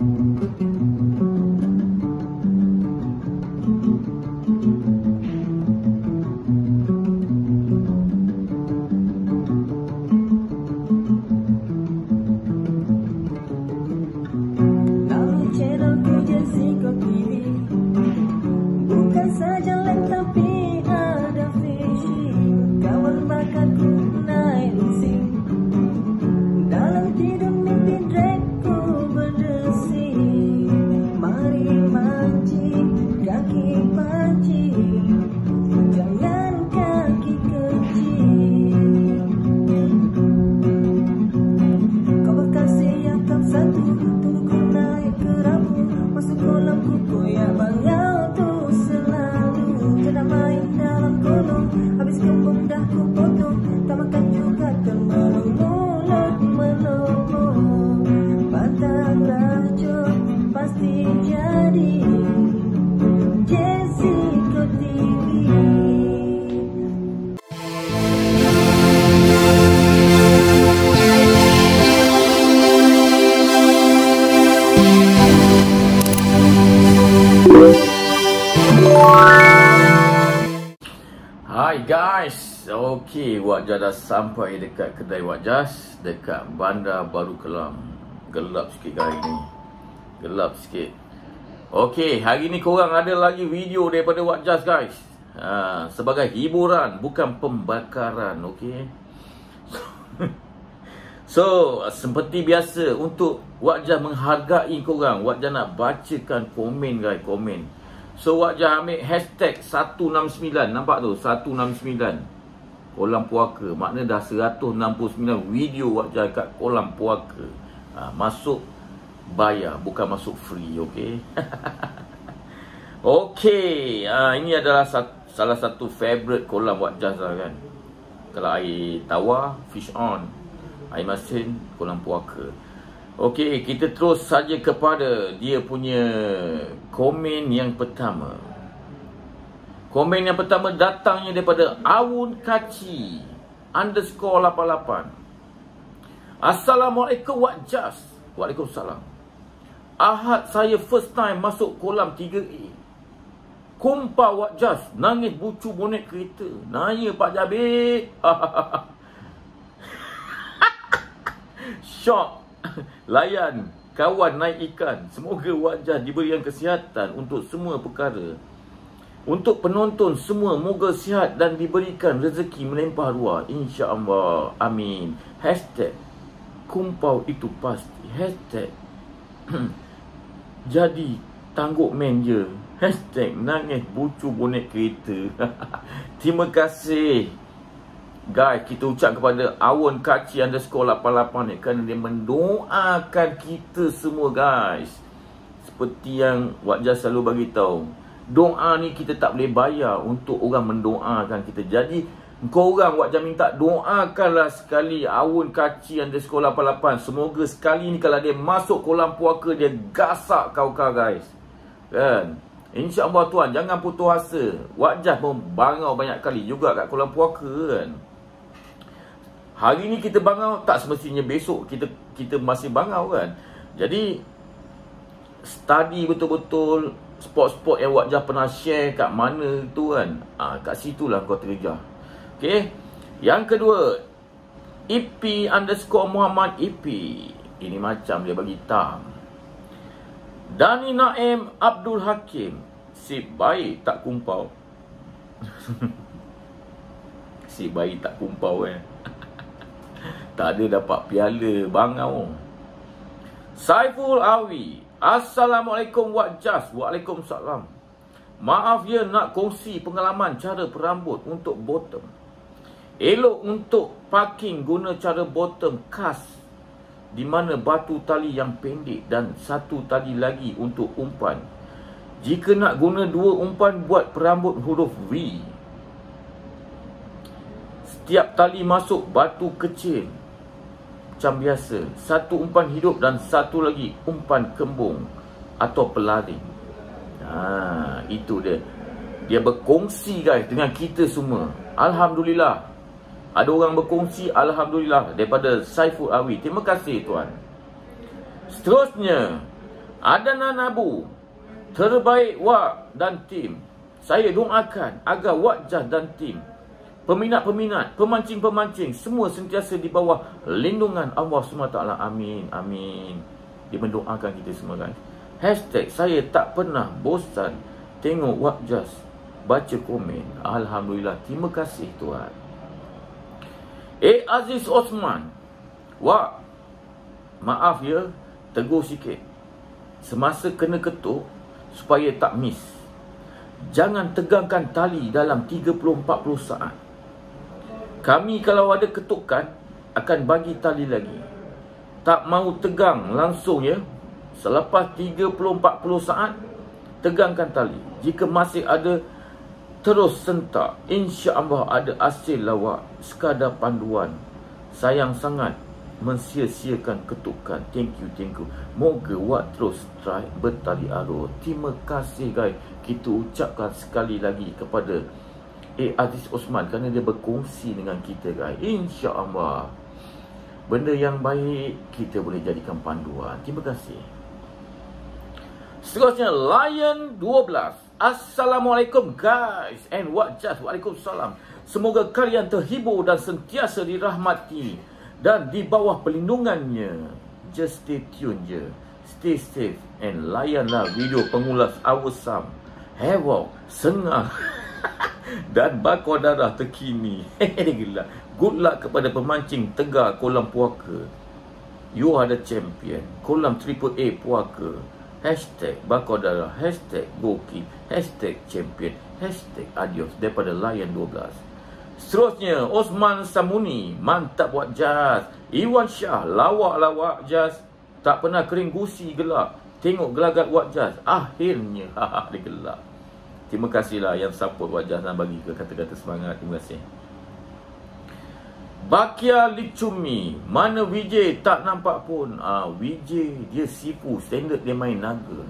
うん。Sampai dekat kedai wajas dekat Bandar Baru Kelang. Gelap sikit hari ni. Gelap sikit. Okey, hari ni korang ada lagi video daripada wajas guys. Ha, sebagai hiburan bukan pembakaran, okey. So, seperti biasa untuk wajah menghargai korang, wajah nak bacakan komen guys, komen. So wajah ambil hashtag 169 Nampak tu 169 Kolam puaka. Makna dah 169 video wajah kat kolam puaka. Ha, Masuk bayar Bukan masuk free okay Okay ha, Ini adalah sat, salah satu favorite kolam wajah lah kan? Kalau air tawar Fish on. Air masin Kolam puaka. Okey, kita terus saja kepada dia punya komen yang pertama. Komen yang pertama datangnya daripada Awun Kaci underscore 88. Assalamualaikum Wak Jas. Waalaikumsalam. Ahad saya first time masuk kolam 3A. Kumpa Wak Jas nangis bucu bonek kereta. Nanya Pak Jabir. Shock layan kawan naik ikan. Semoga wajah diberikan kesihatan untuk semua perkara. Untuk penonton semua, moga sihat dan diberikan rezeki melempah ruah. InsyaAllah. Amin. Hashtag kumpau itu pasti. Hashtag jadi tangguk je. Hashtag nangis bucu bonek kereta. Terima kasih. Guys, kita ucap kepada Awon Kaci underscore 88 ni Kerana dia mendoakan kita semua guys Seperti yang Wajah selalu bagi tahu Doa ni kita tak boleh bayar untuk orang mendoakan kita. Jadi kau orang Wajah minta doakanlah sekali Awon Kaci underscore 88 Semoga sekali ni kalau dia masuk kolam puaka Dia gasak kau-kau guys. Kan? InsyaAllah tuan jangan putus asa. Wajah pun bangau banyak kali juga kat kolam puaka kan? Hari ni kita bangau tak semestinya besok kita kita masih bangau kan. Jadi study betul-betul spot-spot yang wajah pernah share kat mana tu kan. Ha, kat situlah kau terjah. Okey. Yang kedua EP underscore Muhammad EP. Ini macam dia bagi tam. Dani Naim Abdul Hakim. Si baik tak kumpau. si baik tak kumpau eh. Tak ada dapat piala bangau. Saiful Awi. Assalamualaikum Wak Jas. Waalaikumsalam. Maaf ya nak kongsi pengalaman cara perambut untuk bottom. Elok untuk parking guna cara bottom khas di mana batu tali yang pendek dan satu tali lagi untuk umpan. Jika nak guna dua umpan buat perambut huruf V. Setiap tali masuk batu kecil macam biasa. Satu umpan hidup dan satu lagi umpan kembung Atau pelari ha, Itu dia. Dia berkongsi guys dengan kita semua. Alhamdulillah. Ada orang berkongsi Alhamdulillah Daripada Saiful Awi. Terima kasih tuan. Seterusnya Adanan nabu Terbaik Wak dan tim. Saya doakan agar Wak Jah dan tim peminat-peminat, pemancing-pemancing semua sentiasa di bawah lindungan Allah SWT. Amin, amin. Dia mendoakan kita semua kan. Hashtag saya tak pernah bosan tengok wakjas baca komen. Alhamdulillah. Terima kasih Tuhan. Eh Aziz Osman. Wah. Maaf ya. Tegur sikit. Semasa kena ketuk supaya tak miss. Jangan tegangkan tali dalam 30-40 saat. Kami kalau ada ketukan akan bagi tali lagi. Tak mau tegang langsung ya. Selepas 30 40 saat tegangkan tali. Jika masih ada terus sentak. Insya-Allah ada hasil lawak sekadar panduan. Sayang sangat mensia-siakan ketukan. Thank you, thank you. Moga Wak terus try bertali alur. Terima kasih guys. Kita ucapkan sekali lagi kepada Eh Aziz Osman Kerana dia berkongsi dengan kita kan InsyaAllah Benda yang baik Kita boleh jadikan panduan. Terima kasih. Seterusnya Lion 12 Assalamualaikum guys. And what just? Waalaikumsalam. Semoga kalian terhibur Dan sentiasa dirahmati Dan di bawah pelindungannya Just stay tuned je. Stay safe And layanlah video pengulas awesome. Hewok Sengah. dan bakor darah terkini. Hehehe, gila. Good luck kepada pemancing tegar kolam puaka. You are the champion. Kolam triple A puaka. Hashtag bakor darah. Hashtag goki. Hashtag champion. Hashtag adios daripada Lion 12. Seterusnya, Osman Samuni. Mantap buat jazz. Iwan Shah. Lawak-lawak jazz. Tak pernah kering gusi gelap. Tengok gelagat buat jazz. Akhirnya, dia gelap. Terima kasihlah yang support wajah dan bagi ke kata-kata semangat. Terima kasih. Bakia Lichumi. Mana Vijay tak nampak pun. Ah, Vijay dia sipu. Standard dia main naga.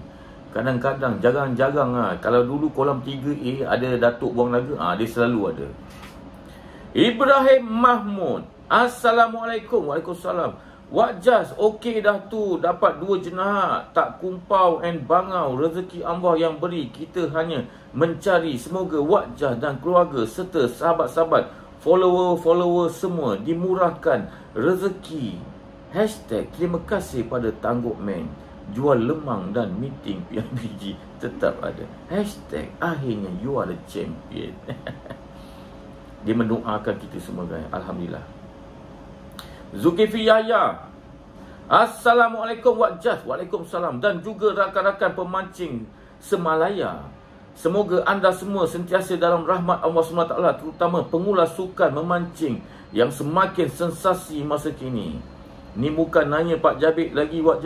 Kadang-kadang jarang-jarang ah. Kalau dulu kolam 3A ada Datuk buang naga. Ah, dia selalu ada. Ibrahim Mahmud. Assalamualaikum. Waalaikumsalam. What just? Okey dah tu. Dapat dua jenahat tak kumpau and bangau rezeki Allah yang beri. Kita hanya mencari semoga what just dan keluarga serta sahabat-sahabat follower-follower semua dimurahkan rezeki. Hashtag terima kasih pada tangguk men Jual lemang dan meeting PRPG tetap ada. Hashtag akhirnya you are the champion. Dia mendoakan kita semua guys. Alhamdulillah. Zulkifli Yahya. Assalamualaikum Wak Waalaikumsalam. Dan juga rakan-rakan pemancing Semalaya. Semoga anda semua sentiasa dalam rahmat Allah SWT terutama pengulas sukan memancing yang semakin sensasi masa kini. Ni bukan nanya Pak Jabik lagi Wak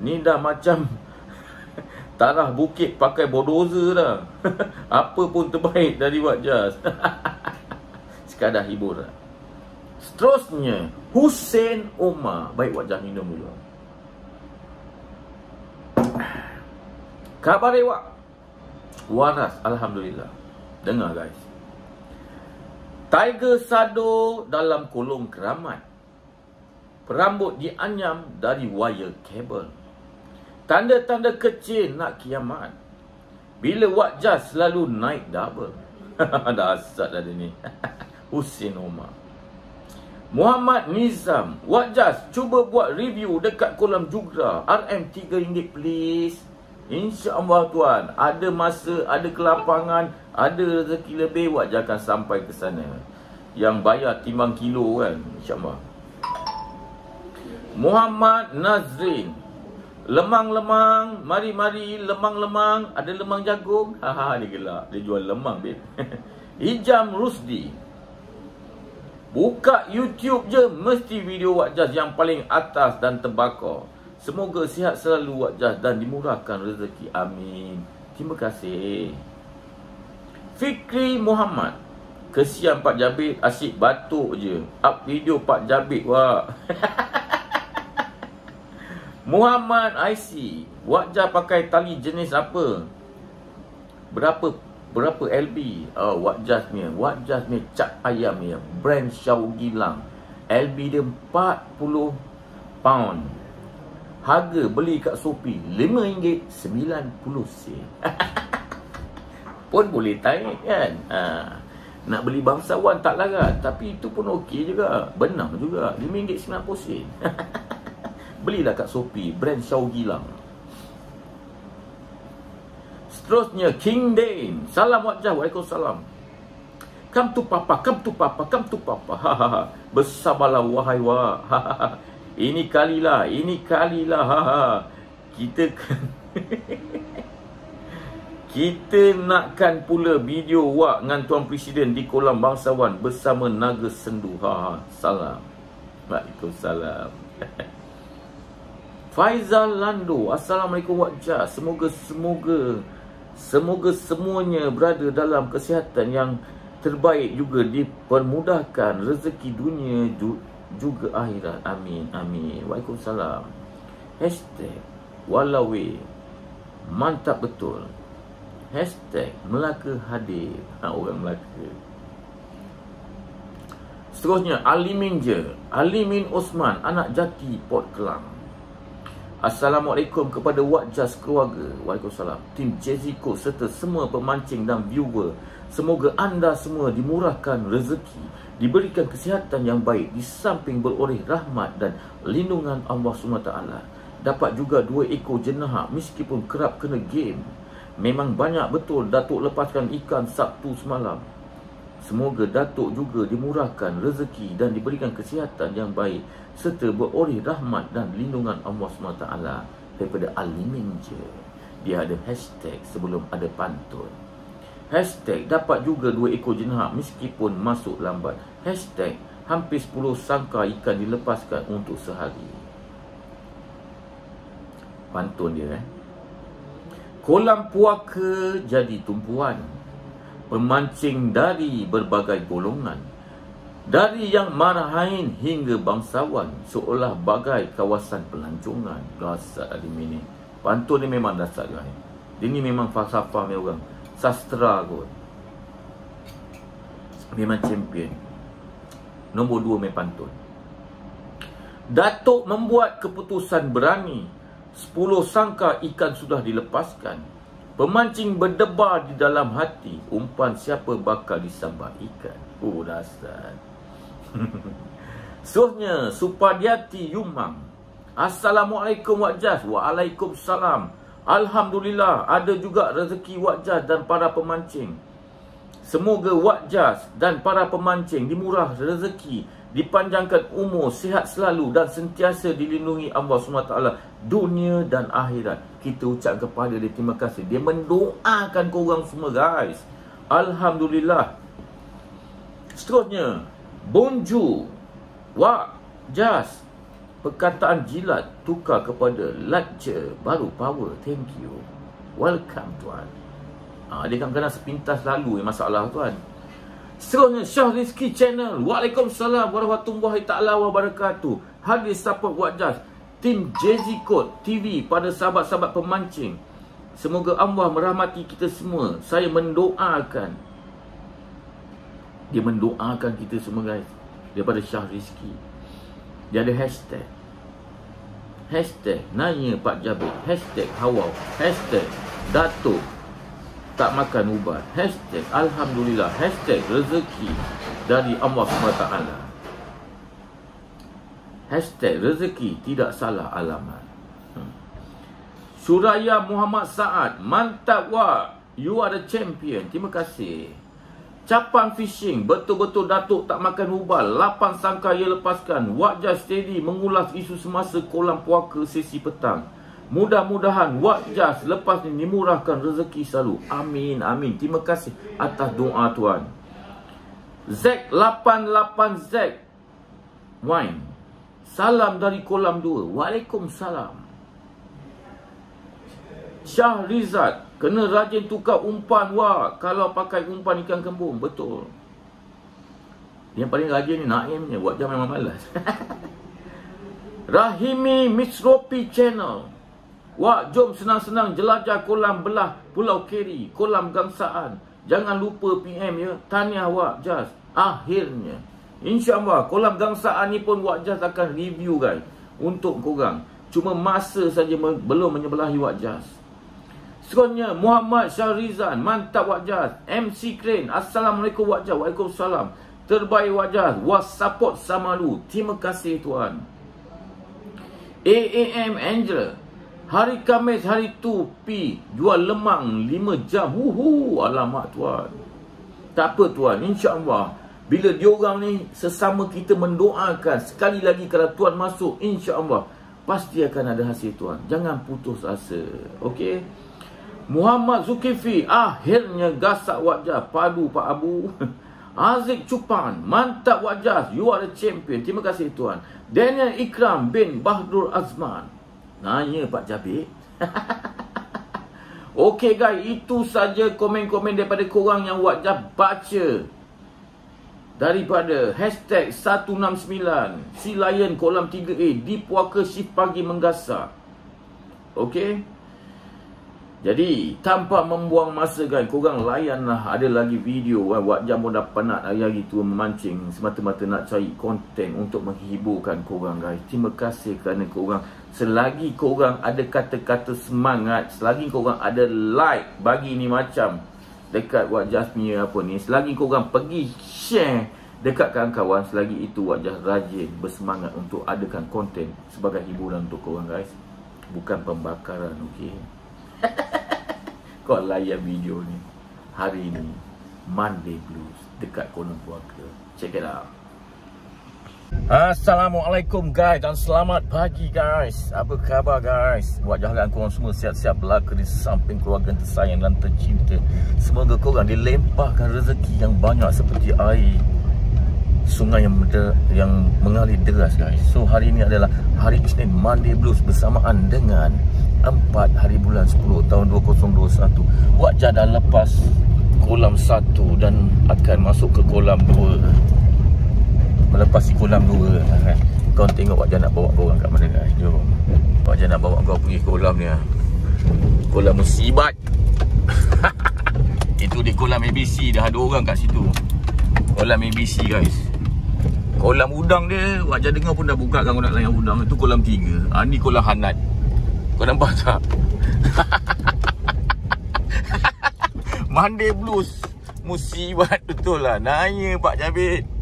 Ni dah macam tanah bukit pakai bodozer dah. Apa pun terbaik dari Wak Sekadar hiburan. Seterusnya, Hussein Omar. Baik wajah minum dulu. Khabar ewak. Waras, Alhamdulillah. Dengar guys. Tiger sado dalam kolong keramat. Perambut dianyam dari wire kabel. Tanda-tanda kecil nak kiamat. Bila Wak Jas selalu naik double. Dah asat dah dia ni. Hussein Omar. Muhammad Nizam, what just? Cuba buat review dekat kolam Jugra. RM3 please. Insya Allah tuan, ada masa, ada kelapangan, ada rezeki lebih, what just akan sampai ke sana. Yang bayar timbang kilo kan, insya Allah. Muhammad Nazrin, Lemang-lemang, mari-mari, lemang-lemang, ada lemang jagung. Haha, dia gelak. Dia jual lemang, babe. Hijam Rusdi, Buka YouTube je mesti video Wak Jas yang paling atas dan terbakar. Semoga sihat selalu Wak Jas dan dimurahkan rezeki. Amin. Terima kasih. Fikri Muhammad. Kesian Pak Jabit asyik batuk je. Up video Pak Jabit Wak. Muhammad IC. Wak Jas pakai tali jenis apa? Berapa Berapa LB? Oh, what just ni? What just ni? Cak ayam ni. Brand Shaw Gilang. LB dia 40 pound. Harga beli kat Sopi RM5.90 sen. pun boleh tanya kan? Ha. Nak beli bangsawan tak larat. Tapi itu pun okey juga. Benar juga. RM5.90 sen. Belilah kat Sopi. Brand Shaw Gilang. Seterusnya King Dane. Salam wajah. Waalaikumsalam. Come to papa, come to papa, come to papa. Ha ha ha. Bersabarlah wahai wa. Ha ha ha. Ini kalilah, ini kalilah. Kita Kita nakkan pula video wak dengan Tuan Presiden di kolam bangsawan bersama Naga Sendu. Salam. Waalaikumsalam. Faizal Lando. Assalamualaikum wajah. Semoga, semoga, semoga semuanya berada dalam kesihatan yang terbaik juga dipermudahkan rezeki dunia juga akhirat. Amin, amin. Waalaikumsalam. Hashtag Walawi. Mantap betul. Hashtag Melaka hadir ha, Orang Melaka Seterusnya Alimin je Alimin Osman Anak jati Port Kelang Assalamualaikum kepada Wajaz keluarga. Waalaikumsalam. Tim Jessico serta semua pemancing dan viewer. Semoga anda semua dimurahkan rezeki Diberikan kesihatan yang baik Di samping beroleh rahmat dan lindungan Allah SWT Dapat juga dua ekor jenahak Meskipun kerap kena game. Memang banyak betul Datuk lepaskan ikan Sabtu semalam. Semoga Datuk juga dimurahkan rezeki dan diberikan kesihatan yang baik serta beroleh rahmat dan lindungan Allah SWT daripada Alimin je. Dia ada hashtag sebelum ada pantun. Hashtag dapat juga dua ekor jenahak meskipun masuk lambat. Hashtag hampir 10 sangka ikan dilepaskan untuk sehari. Pantun dia eh. Kolam puaka jadi tumpuan Pemancing dari berbagai golongan Dari yang marahain hingga bangsawan Seolah bagai kawasan pelancongan. Dasar alim ini Pantun ni memang dasar guys Ini memang falsafah ni orang. Sastra kot. Memang champion. Nombor dua memang pantun. Datuk membuat keputusan berani. Sepuluh sangka ikan sudah dilepaskan. Pemancing berdebar di dalam hati. Umpan siapa bakal disambar ikan. Oh, dasar. Suhnya, Supadiati Yumang. Assalamualaikum Wak Jas. Waalaikumsalam. Alhamdulillah, ada juga rezeki Wak Jas dan para pemancing. Semoga Wak Jas dan para pemancing dimurah rezeki dipanjangkan umur, sihat selalu dan sentiasa dilindungi Allah SWT dunia dan akhirat. Kita ucap kepada dia terima kasih. Dia mendoakan korang semua guys. Alhamdulillah. Seterusnya, Bonju, Wak, Jas, perkataan jilat tukar kepada lecture baru power. Thank you. Welcome tuan. Ha, dia kan kena sepintas lalu masalah tuan. Seterusnya Syah Rizki Channel Waalaikumsalam Warahmatullahi Ta'ala Wabarakatuh Hadir support wajah Tim Jazzy Code TV Pada sahabat-sahabat pemancing. Semoga Allah merahmati kita semua. Saya mendoakan. Dia mendoakan kita semua guys. Daripada Syah Rizki Dia ada hashtag. Hashtag Nanya Pak Jabir. Hashtag Hawau. Hashtag Datuk tak makan ubat. Hashtag Alhamdulillah. Hashtag rezeki dari Allah SWT. Hashtag rezeki tidak salah alamat. Hmm. Suraya Muhammad Saad. Mantap wak. You are the champion. Terima kasih. Capan fishing. Betul-betul Datuk tak makan ubal. Lapan sangka ia lepaskan. Wajah steady mengulas isu semasa kolam puaka sesi petang. Mudah-mudahan wajah selepas ni dimurahkan rezeki selalu. Amin, amin. Terima kasih atas doa Tuhan. Z88Z Wine. Salam dari kolam 2. Waalaikumsalam. Syah Rizat. Kena rajin tukar umpan wak. Kalau pakai umpan ikan kembung. Betul. Yang paling rajin ni Naim ni. Wajah memang malas. Rahimi Misropi Channel. Wak, jom senang-senang jelajah kolam belah Pulau Keri, kolam gangsaan. Jangan lupa PM ya. Tahniah Wak Jas. Akhirnya. InsyaAllah, kolam gangsaan ni pun Wak Jas akan review guys. Untuk korang. Cuma masa saja belum menyebelahi Wak Jas. Sekurangnya Muhammad Syahrizan, mantap Wak Jas. MC Crane, Assalamualaikum Wak Jas. Waalaikumsalam. Terbaik Wak Jas. Was support sama lu. Terima kasih tuan. AAM Angela. Hari Kamis, hari tu pi jual lemang 5 jam. Huhu, alamak tuan. Tak apa tuan, insya-Allah. Bila diorang ni sesama kita mendoakan sekali lagi kalau tuan masuk, insya-Allah pasti akan ada hasil tuan. Jangan putus asa. Okey. Muhammad Zulkifli akhirnya gasak wajah padu Pak Abu. Aziz Cupan, mantap wajah. You are the champion. Terima kasih tuan. Daniel Ikram bin Bahdur Azman. Nanya Pak Jabir. Okey guys, itu saja komen-komen daripada korang yang wajah baca. Daripada hashtag 169 Si Lion kolam 3A Di puaka shift pagi menggasak Okey? Jadi tanpa membuang masa guys, korang layanlah ada lagi video kan buat jam pun dah penat hari-hari tu memancing semata-mata nak cari konten untuk menghiburkan korang guys. Terima kasih kerana korang. Selagi korang ada kata-kata semangat, selagi korang ada like bagi ni macam dekat buat Jasmine apa ni, selagi korang pergi share dekat kawan-kawan, selagi itu wajah rajin bersemangat untuk adakan konten sebagai hiburan untuk korang guys. Bukan pembakaran, okey. Kau layan video ni Hari ni Monday Blues Dekat Konon Puaka Check it out Assalamualaikum guys Dan selamat pagi guys. Apa khabar guys? Buat jalan korang semua siap-siap berlaku Di samping keluarga tersayang dan tercinta. Semoga korang dilempahkan rezeki yang banyak Seperti air sungai yang yang mengalir deras guys. So hari ini adalah hari Isnin Monday Blues bersamaan dengan 4 hari bulan 10 tahun 2021 Wajah dah lepas kolam 1 dan akan masuk ke kolam 2 Melepasi kolam 2 kan? Kau tengok wajah nak bawa korang kat mana guys Jom. Wajah nak bawa kau pergi kolam ni ah. Kolam musibat. Itu di kolam ABC dah ada orang kat situ. Kolam ABC guys. Kolam udang dia Wajah dengar pun dah buka kan kau nak layan udang. Itu kolam 3 ah, Ni kolam hanat. Kau nampak tak? Monday Blues. Musibat. Betul lah. Nanya Pak Jabit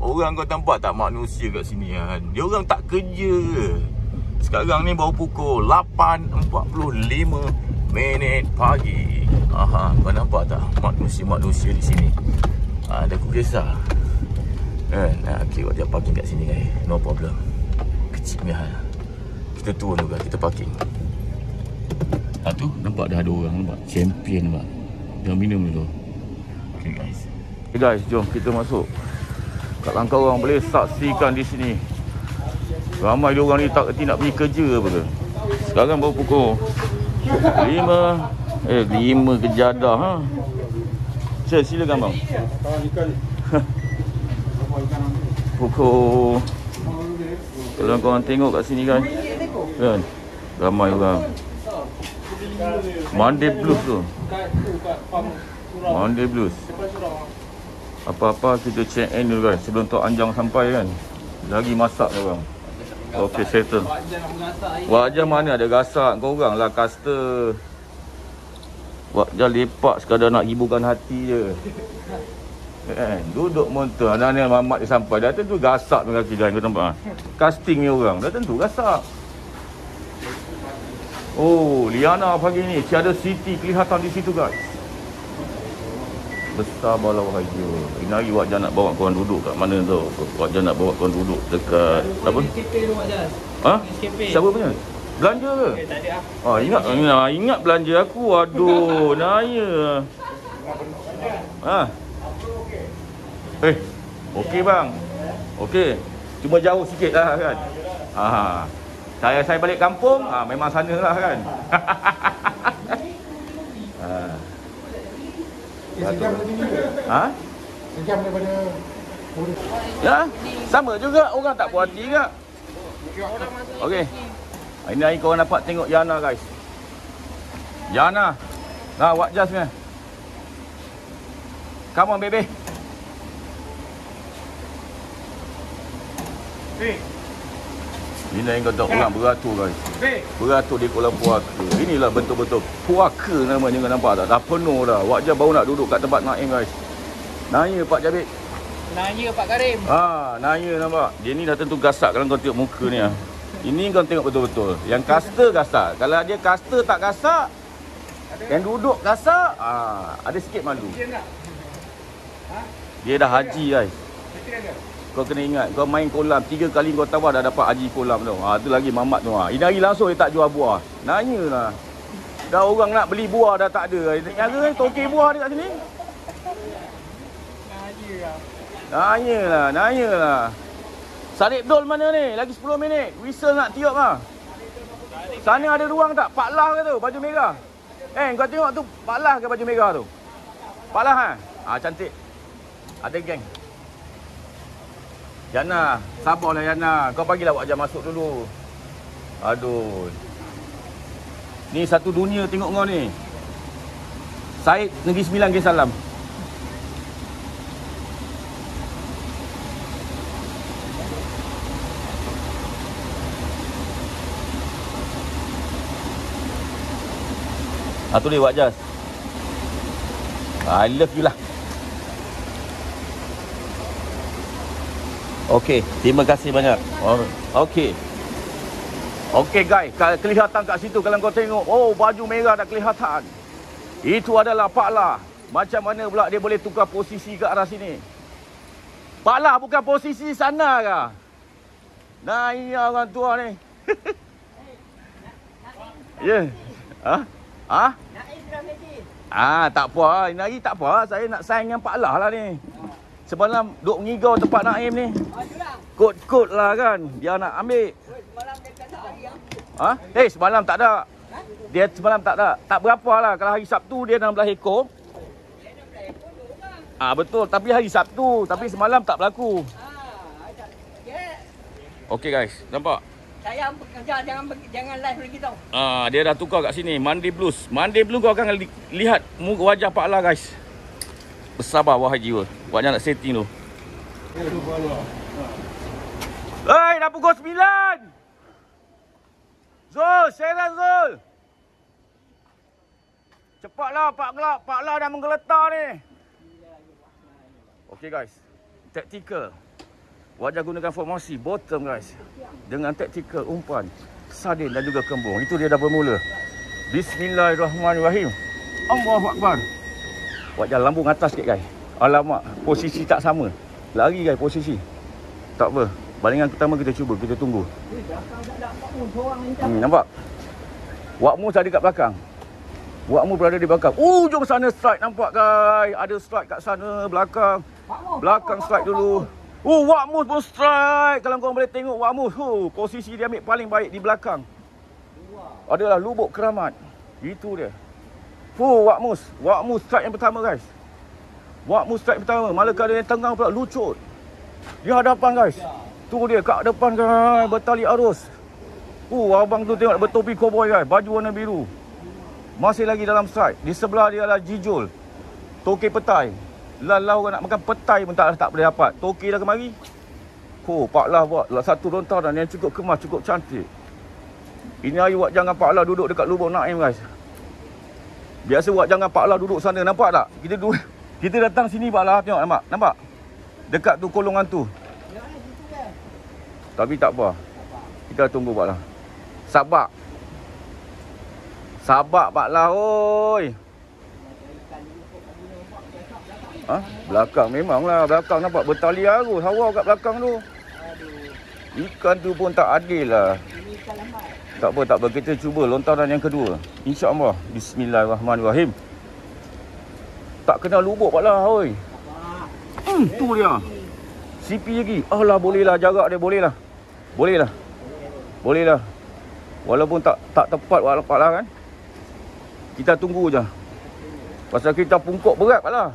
Orang kau nampak tak manusia kat sini kan? Dia orang tak kerja ke? Sekarang ni baru pukul 8.45 Minit pagi. Aha, kau nampak tak Manusia-manusia di sini? Ha, Ada aku kisah Eh, nah, okay, wajah parking kat sini eh. No problem. Kecilnya kita turun juga kita parking. Ah tu nampak dah ada orang nampak? Champion nampak? Jangan minum dulu okay guys. Okay guys jom kita masuk kat langkah orang boleh saksikan di sini. Ramai dia orang ni tak kerti nak pergi kerja apa ke? Sekarang baru pukul 5 eh 5 kejadah ha? Cik, silakan bang. Pukul Kalau korang tengok kat sini kan? Kan? Ramai orang. Monday Blues tu. Monday Blues Apa-apa kita check in dulu guys Sebelum Tok Anjang sampai kan. Lagi masak orang. Okay settle. Wajah mana ada gasak? Kau orang lah caster Wajah lepak sekadar nak hiburkan hati je. Eh, duduk motor Anak ni mamat dia sampai. Dah tentu gasak dengan kaki jalan Kau nampak? Casting ni orang. Dah tentu gasak. Oh, Liana pagi ni tiada city kelihatan di situ guys. Besar balau haja. Ini lagi wajah nak bawa kawan duduk kat mana tu? Wajah nak bawa kawan duduk dekat apa? Nescafe tu wajah. Ha? Siapa punya? Belanja ke? Eh, tak ada ah. Oh, ingat ingat, ingat belanja aku. Aduh, naya. Ha? Eh, okey bang. Okey. Cuma jauh sikit lah kan. Ha. Saya saya balik kampung, ha, memang sana lah kan. ha. Sejam Ha? Sejam daripada Ya, sama juga orang tak puas hati juga. Okey. Ini hari korang dapat tengok Yana guys. Yana. Nah, what just ni? Come on baby. Hey. Ini yang kata orang beratur guys. Beratur di Kuala Puaka. Inilah betul-betul Puaka namanya kau nampak tak? Dah penuh dah. Wajah baru nak duduk kat tempat Naim guys. Nanya Pak Jabit. Nanya Pak Karim. Ha, nanya nampak. Dia ni dah tentu gasak kalau kau tengok muka ni ah. Ini kau tengok betul-betul. Yang kasta gasak. Kalau dia kasta tak gasak, yang duduk gasak, ah, ada sikit malu. Dia dah haji guys. Kau kena ingat Kau main kolam Tiga kali kau tawar Dah dapat haji kolam tu. Ha, Tu lagi mamat tu ha. Ini hari langsung dia tak jual buah. Nanya lah. Dah orang nak beli buah Dah tak ada. Nyara kan Tokey buah dia kat sini. Nanya lah Nanya lah. Sarip Dol mana ni? Lagi 10 minit. Whistle nak tiup lah Sana ada ruang tak? Pak Lah ke tu? Baju merah. Eh kau tengok tu Pak Lah ke baju merah tu? Pak Lah ha? Ah cantik. Ada geng Yana, sabarlah Yana. Kau bagilah wajah masuk dulu. Aduh. Ni satu dunia tengok kau ni. Said Negeri Sembilan ke salam. Ah tu dia wajah. I love you lah. Okey, terima kasih banyak. Okey. Okey guys, kelihatan kat situ kalau kau tengok, oh baju merah dah kelihatan. Itu adalah Pak Lah. Macam mana pula dia boleh tukar posisi ke arah sini? Pak Lah bukan posisi sana ke? Nah, ini orang tua ni. Ya. yeah. Ha? Ha? Ah, tak apa. Ini lagi tak apa. Saya nak sign dengan Pak Lah lah ni. Semalam duk mengigau tempat Naim ni. Kod-kod lah kan. Dia nak ambil. Ha? Eh, hey, semalam tak ada. Dia semalam tak ada. Tak berapa lah. Kalau hari Sabtu dia 16 ekor. Ah betul. Tapi hari Sabtu. Tapi semalam tak berlaku. Okay guys. Nampak? Saya jangan jangan live lagi tau. Ah dia dah tukar kat sini. Monday Blues. Monday Blues kau akan li lihat muka wajah Pak Lah guys. Bersabar wahai jiwa. Buatnya nak setting tu. Hei, dah pukul 9. Zul, Sheran Zul. Cepatlah Pak Gelap. Pak Lah dah menggeletar ni. Okay guys. Tactical. Wajah gunakan formasi bottom guys. Dengan tactical umpan. Sadin dan juga kembung. Itu dia dah bermula. Bismillahirrahmanirrahim. Allahu Akbar. Wajah lambung atas sikit guys. Alamak, posisi tak sama. Lari guys posisi. Tak apa. Balingan pertama kita cuba, kita tunggu. Hmm, nampak? Wakmu ada kat belakang. Wakmu berada di belakang. Ujung sana strike nampak guys. Ada strike kat sana belakang. Belakang strike dulu. Oh, Wakmu pun strike. Kalau korang boleh tengok Wakmu, oh, posisi dia ambil paling baik di belakang. Adalah lubuk keramat. Itu dia. Fuh, Wakmus. Wakmus strike yang pertama, guys. Wakmus strike pertama. Malaikat dia yang tengah pula lucut. Di hadapan, guys. Tu dia kat depan, guys. Bertali arus. Uh, abang tu tengok bertopi cowboy, guys. Baju warna biru. Masih lagi dalam strike. Di sebelah dia adalah Jijul. Toki petai. Lalau orang nak makan petai pun tak, tak boleh dapat. Toki dah kemari. Oh, Pak Lah buat satu lontaran yang cukup kemas, cukup cantik. Ini hari buat jangan Pak Lah duduk dekat lubuk Naim, guys. Biasa buat jangan Pak Lah duduk sana nampak tak? Kita duduk kita datang sini Pak Lah tengok nampak? Nampak? Dekat tu kolongan tu. Tapi tak apa. Kita tunggu Pak Lah. Sabar. Sabar Pak Lah oi. Ha? Belakang memanglah belakang nampak bertali arus hawa kat belakang tu. Ikan tu pun tak adil lah. Tak apa, tak apa. Kita cuba lontaran yang kedua. InsyaAllah. Bismillahirrahmanirrahim. Tak kena lubuk pula, oi. Hmm, tu dia. CP lagi. Alah, bolehlah. Jarak dia bolehlah. Bolehlah. Bolehlah. Walaupun tak tak tepat walaupun lah kan. Kita tunggu je. Pasal kita pungkuk berat lah.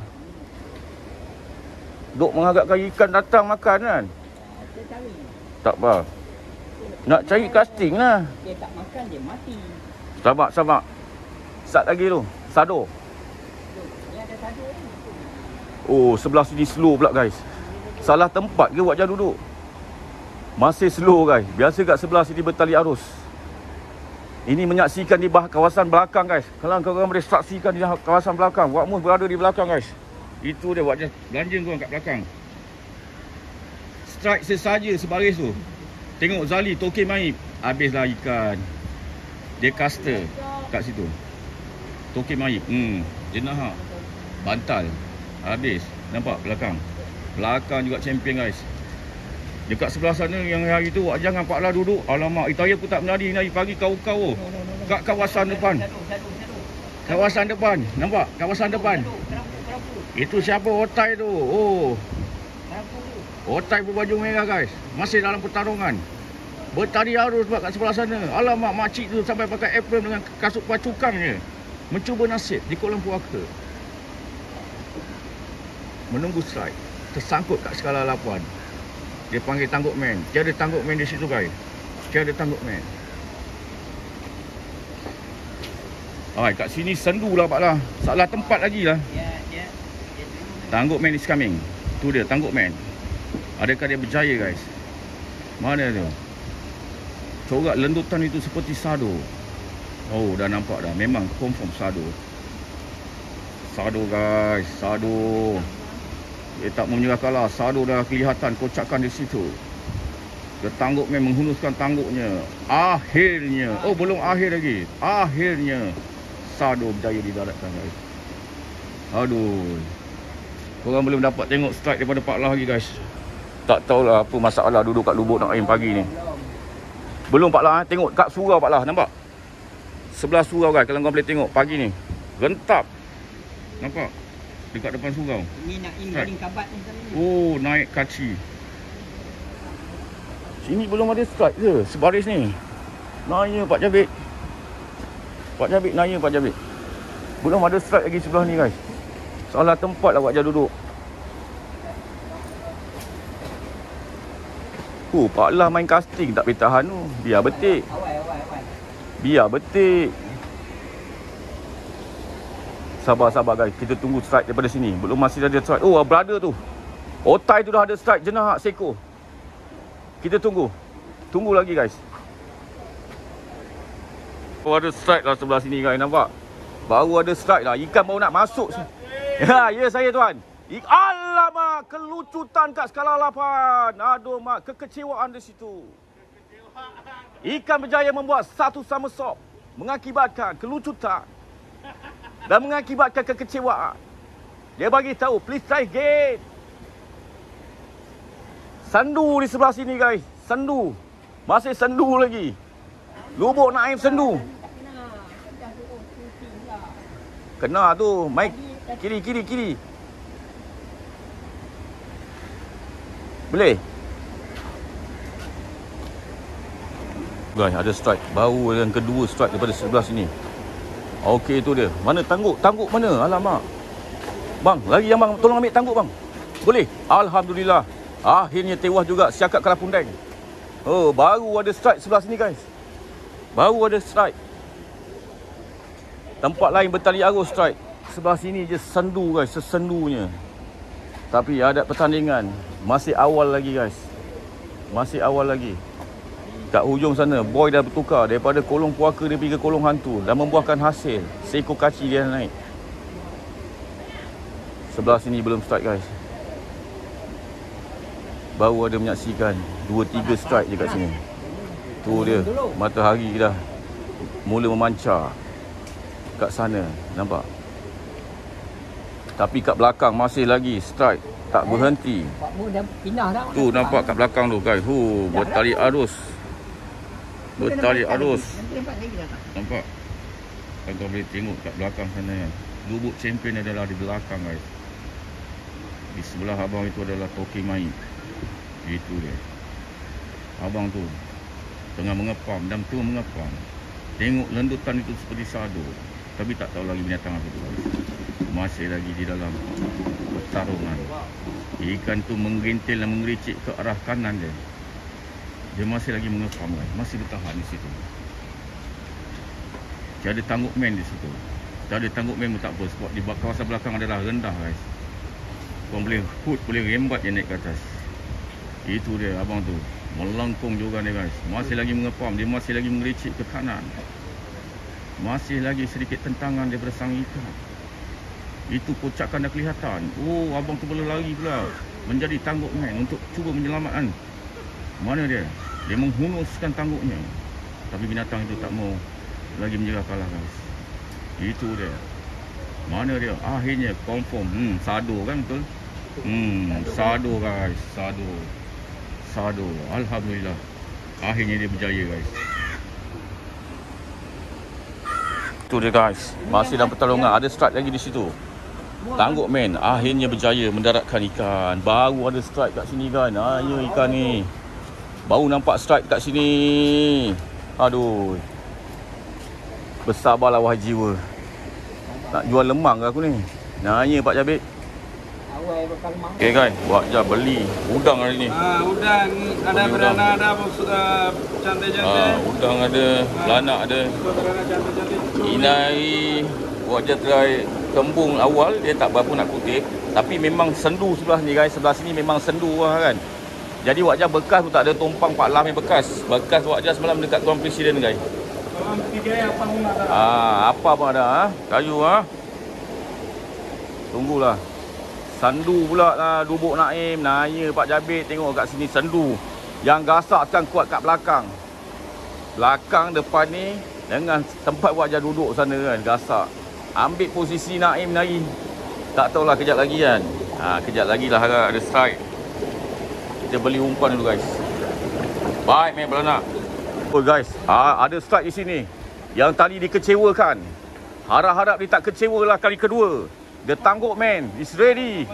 Duk mengharapkan ikan datang makan kan. Tak apa. Nak cari casting lah. Dia tak makan, dia mati. Sabar, sabar. Sat lagi tu. Sado. Oh, sebelah sini slow pula guys. Salah tempat ke buat jam duduk? Masih slow guys. Biasa kat sebelah sini bertali arus. Ini menyaksikan di bah- kawasan belakang guys. Kalau korang boleh saksikan di kawasan belakang. Wak Mus berada di belakang guys. Itu dia buat belanja korang kat belakang. Strike sesaja sebaris tu. Tengok Zali toke maib. Habislah ikan. Dia caster kat situ. Toke maib. Hmm. Jenah. Bantal. Habis. Nampak belakang. Belakang juga champion guys. Dekat sebelah sana yang hari tu Wak jangan Pak Lah duduk. Alamak, itu aku tak menari nari pagi kau-kau. Kat kawasan depan. Kawasan depan. Nampak? Kawasan depan. Itu siapa otai tu? Oh. Otai berbaju merah guys. Masih dalam pertarungan. Bertari arus sebab kat sebelah sana. Alamak, makcik tu sampai pakai apron dengan kasut pacukangnya. Mencuba nasib di Kuala Puaka. Menunggu strike. Tersangkut kat skala 8. Dia panggil tangguk man. Tiada tangguk man di situ guys. Tiada tangguk man. Alright, kat sini sendu lah Pak lah. Salah tempat lagi lah. Ya, ya. Tangguk man is coming. Tu dia, tangguk man. Adakah dia berjaya guys? Mana tu? Corak lendutan itu seperti sado. Oh, dah nampak dah. Memang confirm sado. Sado guys, sado. Dia tak menyerah kalah. Sado dah kelihatan kocakan di situ. Dia tangguk memang menghunuskan tangguknya. Akhirnya. Oh, belum akhir lagi. Akhirnya. Sado berjaya didaratkan guys. Aduh. Korang belum dapat tengok strike daripada Pak Lah lagi guys. Tak tahulah apa masalah duduk kat lubuk nak aim pagi ni. Belum Pak Lah eh. tengok kat surau Pak Lah nampak? Sebelah surau guys kalau kau boleh tengok pagi ni. Rentap. Nampak? Dekat depan surau. Ini nak in Right. baling kabat ni. Oh, naik kaci. Sini belum ada strike ke sebaris ni? Naya Pak Jabit. Pak Jabit naya Pak Jabit. Belum ada strike lagi sebelah ni guys. Salah tempat lah Pak Jah duduk. Oh, Pak Lah main casting tak boleh tahan tu. Biar betik. Biar betik. Sabar, sabar guys. Kita tunggu strike daripada sini. Belum masih ada strike. Oh, brother tu. Otai tu dah ada strike. Jenah Seko. Kita tunggu. Tunggu lagi guys. Oh, ada strike lah sebelah sini guys. Nampak? Baru ada strike lah. Ikan baru nak masuk. Ya, ya saya tuan. Alamak, kelucutan kat skala 8. Aduh mak, kekecewaan di situ. Ikan berjaya membuat satu sama sop mengakibatkan kelucutan dan mengakibatkan kekecewaan. Dia bagi tahu, please try again. Sendu di sebelah sini guys. Sendu. Masih sendu lagi. Lubuk Naim sendu. Kena. Tu. Mai kiri kiri kiri. Boleh? Guys, ada strike. Baru yang kedua strike daripada sebelah sini. Okey tu dia. Mana tangguk? Tangguk mana? Alamak. Bang, lagi yang bang tolong ambil tangguk bang. Boleh? Alhamdulillah. Akhirnya tewas juga siakap kalapundeng. Oh, baru ada strike sebelah sini guys. Baru ada strike. Tempat lain bertali arus strike. Sebelah sini je sendu guys, sesendunya. Tapi ada pertandingan. Masih awal lagi guys. Masih awal lagi. Kat hujung sana, boy dah bertukar daripada kolong puaka dia pergi ke kolong hantu dan membuahkan hasil. Seekor kaci dia naik. Sebelah sini belum strike guys. Baru ada menyaksikan 2-3 strike je kat sini. Tu dia, matahari dah mula memancar kat sana. Nampak? Tapi kat belakang masih lagi strike. Tak berhenti. Pak Mu dah pindah dah. Tu nampak kat belakang tu guys. Hu, bertali arus. Bertali arus. Nampak lagi tak? Nampak? Kau boleh tengok kat belakang sana. Lubuk champion adalah di belakang guys. Di sebelah abang itu adalah Toki Mai. Itu dia. Abang tu tengah mengepam dan tu mengepam. Tengok lendutan itu seperti sado. Tapi tak tahu lagi binatang apa tu guys. Masih lagi di dalam pertarungan. Ikan tu menggentil dan mengericik ke arah kanan dia. Dia masih lagi mengepam guys. Masih bertahan di situ. Tiada tangguk man di situ. Tiada tangguk man pun tak apa sebab di kawasan belakang adalah rendah guys. Kau boleh hood, boleh rembat je naik ke atas. Itu dia abang tu. Melengkung juga ni guys. Masih lagi mengepam. Dia masih lagi mengelicik ke kanan. Masih lagi sedikit tentangan daripada sang ikan. Itu kocakan dah kelihatan. Oh, abang tu boleh lari pula. Menjadi tangguk man untuk cuba menyelamatkan. Mana dia? Dia menghunuskan tangguknya. Tapi binatang itu tak mau lagi menyerah kalah guys. Itu dia. Mana dia? Akhirnya confirm. Hmm, sado kan betul? Hmm, sado guys. Sado. Sado. Alhamdulillah. Akhirnya dia berjaya guys. Itu dia guys. Masih dalam pertarungan. Ada strike lagi di situ. Tangguk men. Akhirnya berjaya mendaratkan ikan. Baru ada strike kat sini kan. Hanya ikan ni. Baru nampak strike kat sini. Aduh. Bersabarlah wahai jiwa. Nak jual lemang ke aku ni? Nanya Pak Jabit. Okey guys, buat je beli udang hari ni. Ah, udang ada Beli berana udang. ada uh, cantik-cantik. Ha, udang ada, belanak ada. Berana cantik-cantik. Inai je try kembung awal dia tak berapa nak kutip tapi memang sendu sebelah ni guys sebelah sini memang sendu lah kan jadi wajah bekas tu tak ada tumpang Pak Lam yang bekas bekas wajah semalam dekat Tuan Presiden guys Orang tiga apa pun ada. Ah, apa pun ada ha? Kayu ha? Tunggulah. Sandu pula lah Dubuk Naim. Nanya Pak Jabir tengok kat sini sandu. Yang gasak sekarang kuat kat belakang. Belakang depan ni dengan tempat wajah duduk sana kan gasak. Ambil posisi Naim lagi. Tak tahulah kejap lagi kan. Ha, kejap lagi lah harap ada strike. Kita beli umpan dulu guys. Baik meh beranak. Oh guys, ah, ada strike di sini. Yang tadi dikecewakan. Harap-harap dia tak kecewa lah kali kedua. The tangguk man is ready.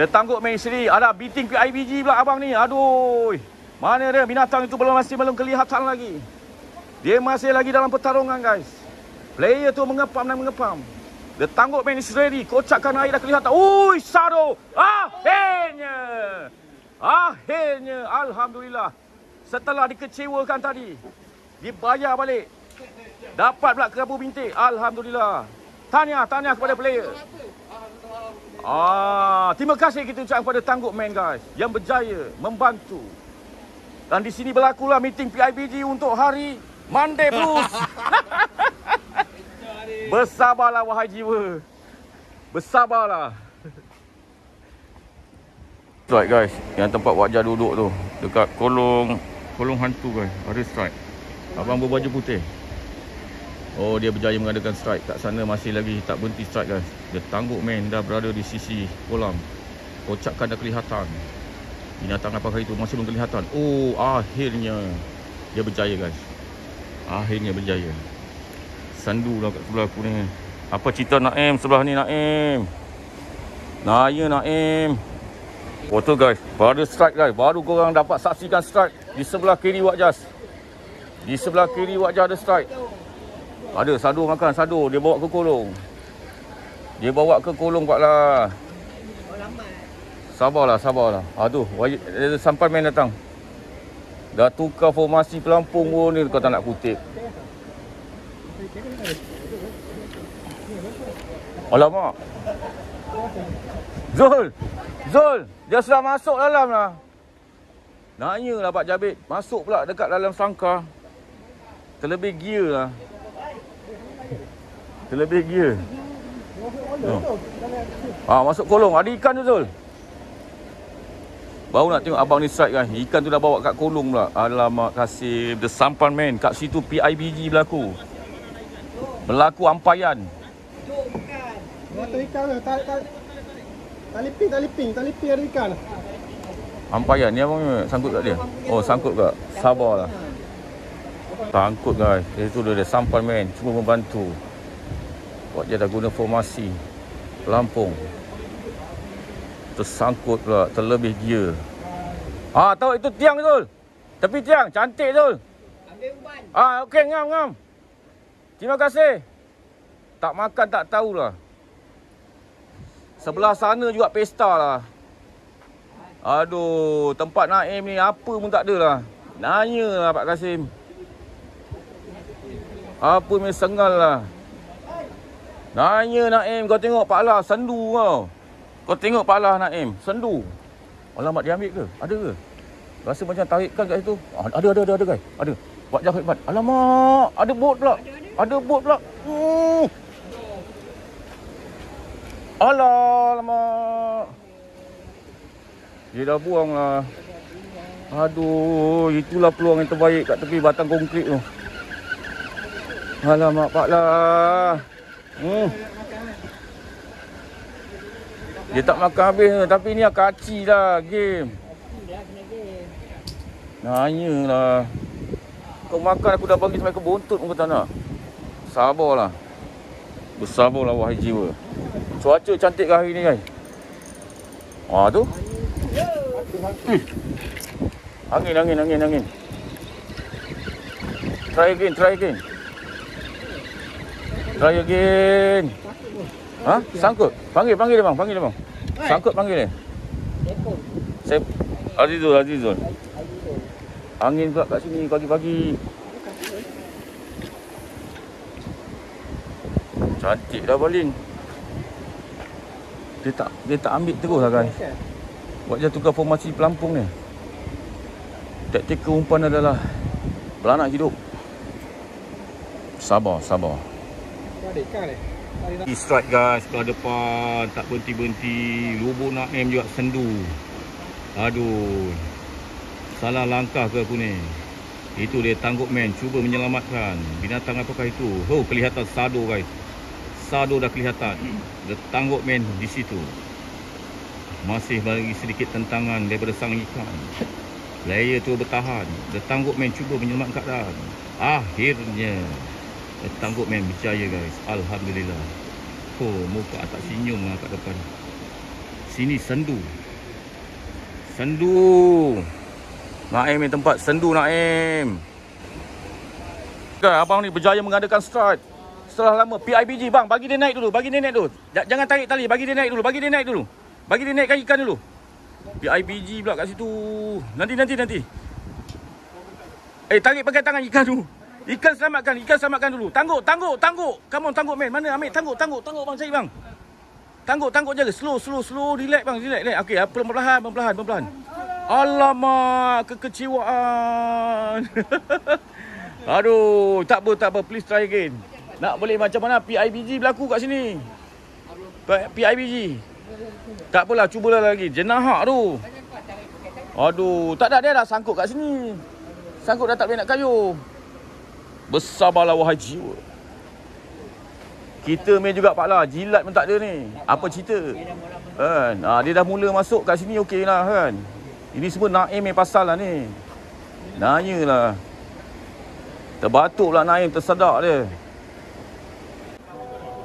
The tangguk man ready. Ada beating PIBG pula abang ni. Aduh. Mana dia binatang itu belum masih belum kelihatan lagi. Dia masih lagi dalam pertarungan guys. Player tu mengepam dan mengepam. The tangguk man is ready. Kocakkan air dah kelihatan. Ui, Shadow. Akhirnya. Akhirnya. Alhamdulillah. Setelah dikecewakan tadi. Dibayar balik. Dapat pula kerabu bintik. Alhamdulillah. Tahniah, tahniah kepada player. Ah, terima kasih kita ucapkan kepada Tangguk Man guys yang berjaya membantu. Dan di sini berlakulah meeting PIBG untuk hari Monday Blues. Bersabarlah wahai jiwa. Bersabarlah. Strike guys, yang tempat wajah duduk tu dekat kolong kolong hantu guys. Ada strike. Abang berbaju putih. Oh dia berjaya mengadakan strike Kat sana masih lagi tak berhenti strike guys Dia tangguk man dah berada di sisi kolam Kocakkan dah kelihatan Binatang apakah itu masih belum kelihatan Oh akhirnya Dia berjaya guys Akhirnya berjaya Sandu lah kat sebelah aku ni Apa cerita Naim sebelah ni Naim Naya Naim Oh tu guys Baru strike guys Baru korang dapat saksikan strike Di sebelah kiri wajah Di sebelah kiri wajah ada strike ada sadu makan sadu dia bawa ke kolong. Dia bawa ke kolong Pak lah. Sabarlah, sabarlah. Aduh, sampai main datang. Dah tukar formasi pelampung pun ni kau tak nak kutip. Alamak. Zul. Zul, dia sudah masuk dalam lah. Nanya lah Pak Jabit. Masuk pula dekat dalam sangkar. Terlebih gear lah. Terlebih gear. Ah, masuk kolong. Ada ikan tu Zul. Baru nak tengok abang ni strike kan. Ikan tu dah bawa kat kolong pula. Alamak kasih. The Sampan Man. Kat situ PIBG berlaku. Berlaku ampayan. Mata ikan tu, tali tali tali ping, tali ping, tali ping ada ikan. Ampayan. Ni abang ni sangkut kat dia. Oh sangkut kat. Sabarlah. Sangkut guys. Itu dia The Sampan Man. Cuma membantu. Buat dia dah guna formasi. Pelampung. Tersangkut pula. Terlebih gear. Ah, tahu itu tiang Zul. Tepi tiang. Cantik Zul. Ambil umpan. Ah, okey ngam ngam. Terima kasih. Tak makan tak tahulah. Sebelah sana juga pesta lah. Aduh, tempat Naim ni apa pun tak ada lah. Nanya lah Pak Kasim. Apa punya sengal lah. Nanya Naim, kau tengok Pak Lah, sendu kau. Kau tengok Pak Lah Naim, sendu. Alamak dia ambil ke? Ada ke? Rasa macam tarikan kat situ. Ah, Ada, ada, ada, ada guys. Ada. Buat jauh hebat. Alamak, ada bot pula. Ada bot pula. Hmm. Alamak. Dia dah buang lah. Aduh, itulah peluang yang terbaik kat tepi batang konkrit tu. Alamak, Pak lah. Hmm. Dia tak makan habis tapi ni kaci lah game. Nanya lah. Kau makan aku dah bagi sampai ke kau tak nak. Sabarlah. Bersabarlah wahai jiwa. Cuaca cantik ke hari ni guys? Ah tu. Eh. Angin, angin, angin, angin. Try again, try again. Try again. Ha? Sangkut. Panggil, panggil dia bang, panggil dia bang. Sangkut panggil dia. Saya Azizul, Azizul. Angin pula kat sini pagi-pagi. Cantik dah baling. Dia tak dia tak ambil terus lah guys. Buat je tukar formasi pelampung ni. Taktik umpan adalah beranak hidup. Sabar, sabar. Ada ikan ni. Di strike guys Belah depan Tak berhenti-berhenti Lubuk Naim juga sendu Aduh Salah langkah ke aku ni Itu dia tangguk man Cuba menyelamatkan Binatang apakah itu Oh kelihatan sado guys Sado dah kelihatan. The tangguk di situ. Masih bagi sedikit tentangan Daripada sang ikan. Player tu bertahan. The tangguk cuba menyelamatkan keadaan. Akhirnya Tangguk man berjaya guys. Alhamdulillah. Oh muka tak senyum lah kat depan. Sini sendu. Sendu. Naim ni tempat sendu Naim. Okay, abang ni berjaya mengadakan strike Setelah lama PIBG bang bagi dia naik dulu Bagi dia naik dulu J- Jangan tarik tali Bagi dia naik dulu Bagi dia naik dulu Bagi dia naikkan ikan dulu PIBG pula kat situ Nanti nanti nanti Eh tarik pakai tangan ikan dulu Ikan selamatkan, ikan selamatkan dulu. Tangguk, tangguk, tangguk. Come on, tangguk man. Mana ambil tangguk, tangguk, tangguk bang cari bang. Tangguk, tangguk jaga. Slow, slow, slow. Relax bang, relax, relax. Okey, perlahan, perlahan, perlahan. Alamak, kekecewaan. Aduh, tak apa, tak apa. Please try again. Nak boleh macam mana PIBG berlaku kat sini. PIBG. Tak apalah, cubalah lagi. Jenahak tu. Aduh, tak ada dia dah sangkut kat sini. Sangkut dah tak boleh nak kayuh. Bersabarlah wahai jiwa. Kita main juga Pak Lah. Jilat pun tak ada ni. Apa cerita? Kan? Ha, dia dah mula masuk kat sini okey lah kan. Ini semua Naim main pasal lah ni. Nanya lah. Terbatuk lah Naim tersedak dia.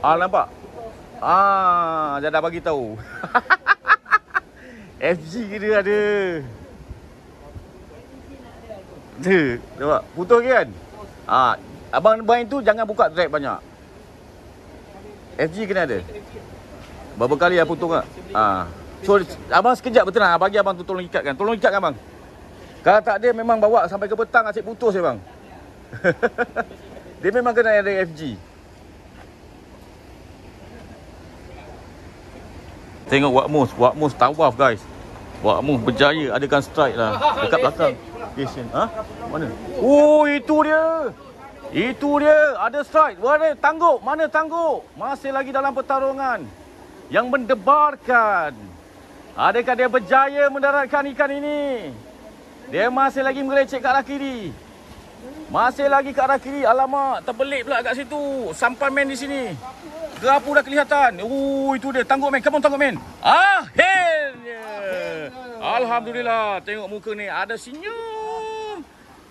Ah nampak? Ah, dia dah bagi tahu. FG kita ada. Ada. Nampak? Putus ke kan? Ah, abang main tu jangan buka drag banyak. FG kena ada. Berapa kali aku tak? Ah. So abang sekejap betul lah bagi abang tu tolong ikatkan. Tolong ikatkan bang. Kalau tak ada memang bawa sampai ke petang asyik putus ya bang. Dia memang kena ada FG. Tengok Wakmus, Wakmus tawaf guys. Wakmus berjaya adakan strike lah dekat belakang. Station. Ha? Mana? Oh, itu dia. Itu dia. Ada strike. Mana tangguk? Mana tangguk? Masih lagi dalam pertarungan. Yang mendebarkan. Adakah dia berjaya mendaratkan ikan ini? Dia masih lagi mengelecek ke arah kiri. Masih lagi ke arah kiri. Alamak, terbelik pula kat situ. Sampan man di sini. Gerapu dah kelihatan. Oh, itu dia. Tangguk man. Come on, tangguk man. Akhirnya. Alhamdulillah. Tengok muka ni. Ada senyum.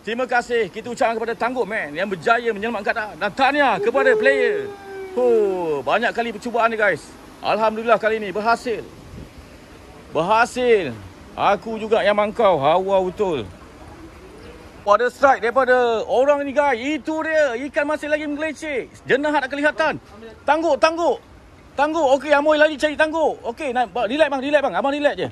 Terima kasih. Kita ucapkan kepada Tangguk Man yang berjaya menyelamatkan keadaan. Dan tahniah kepada player. Oh, banyak kali percubaan ni guys. Alhamdulillah kali ni berhasil. Berhasil. Aku juga yang mangkau. Hawa betul. Ada strike daripada orang ni guys. Itu dia. Ikan masih lagi menggelecek. Jenah tak kelihatan. Tangguk, tangguk. Tangguk. Okey, Amoy lagi cari tangguk. Okey. Relax bang, relax bang. Abang relax je.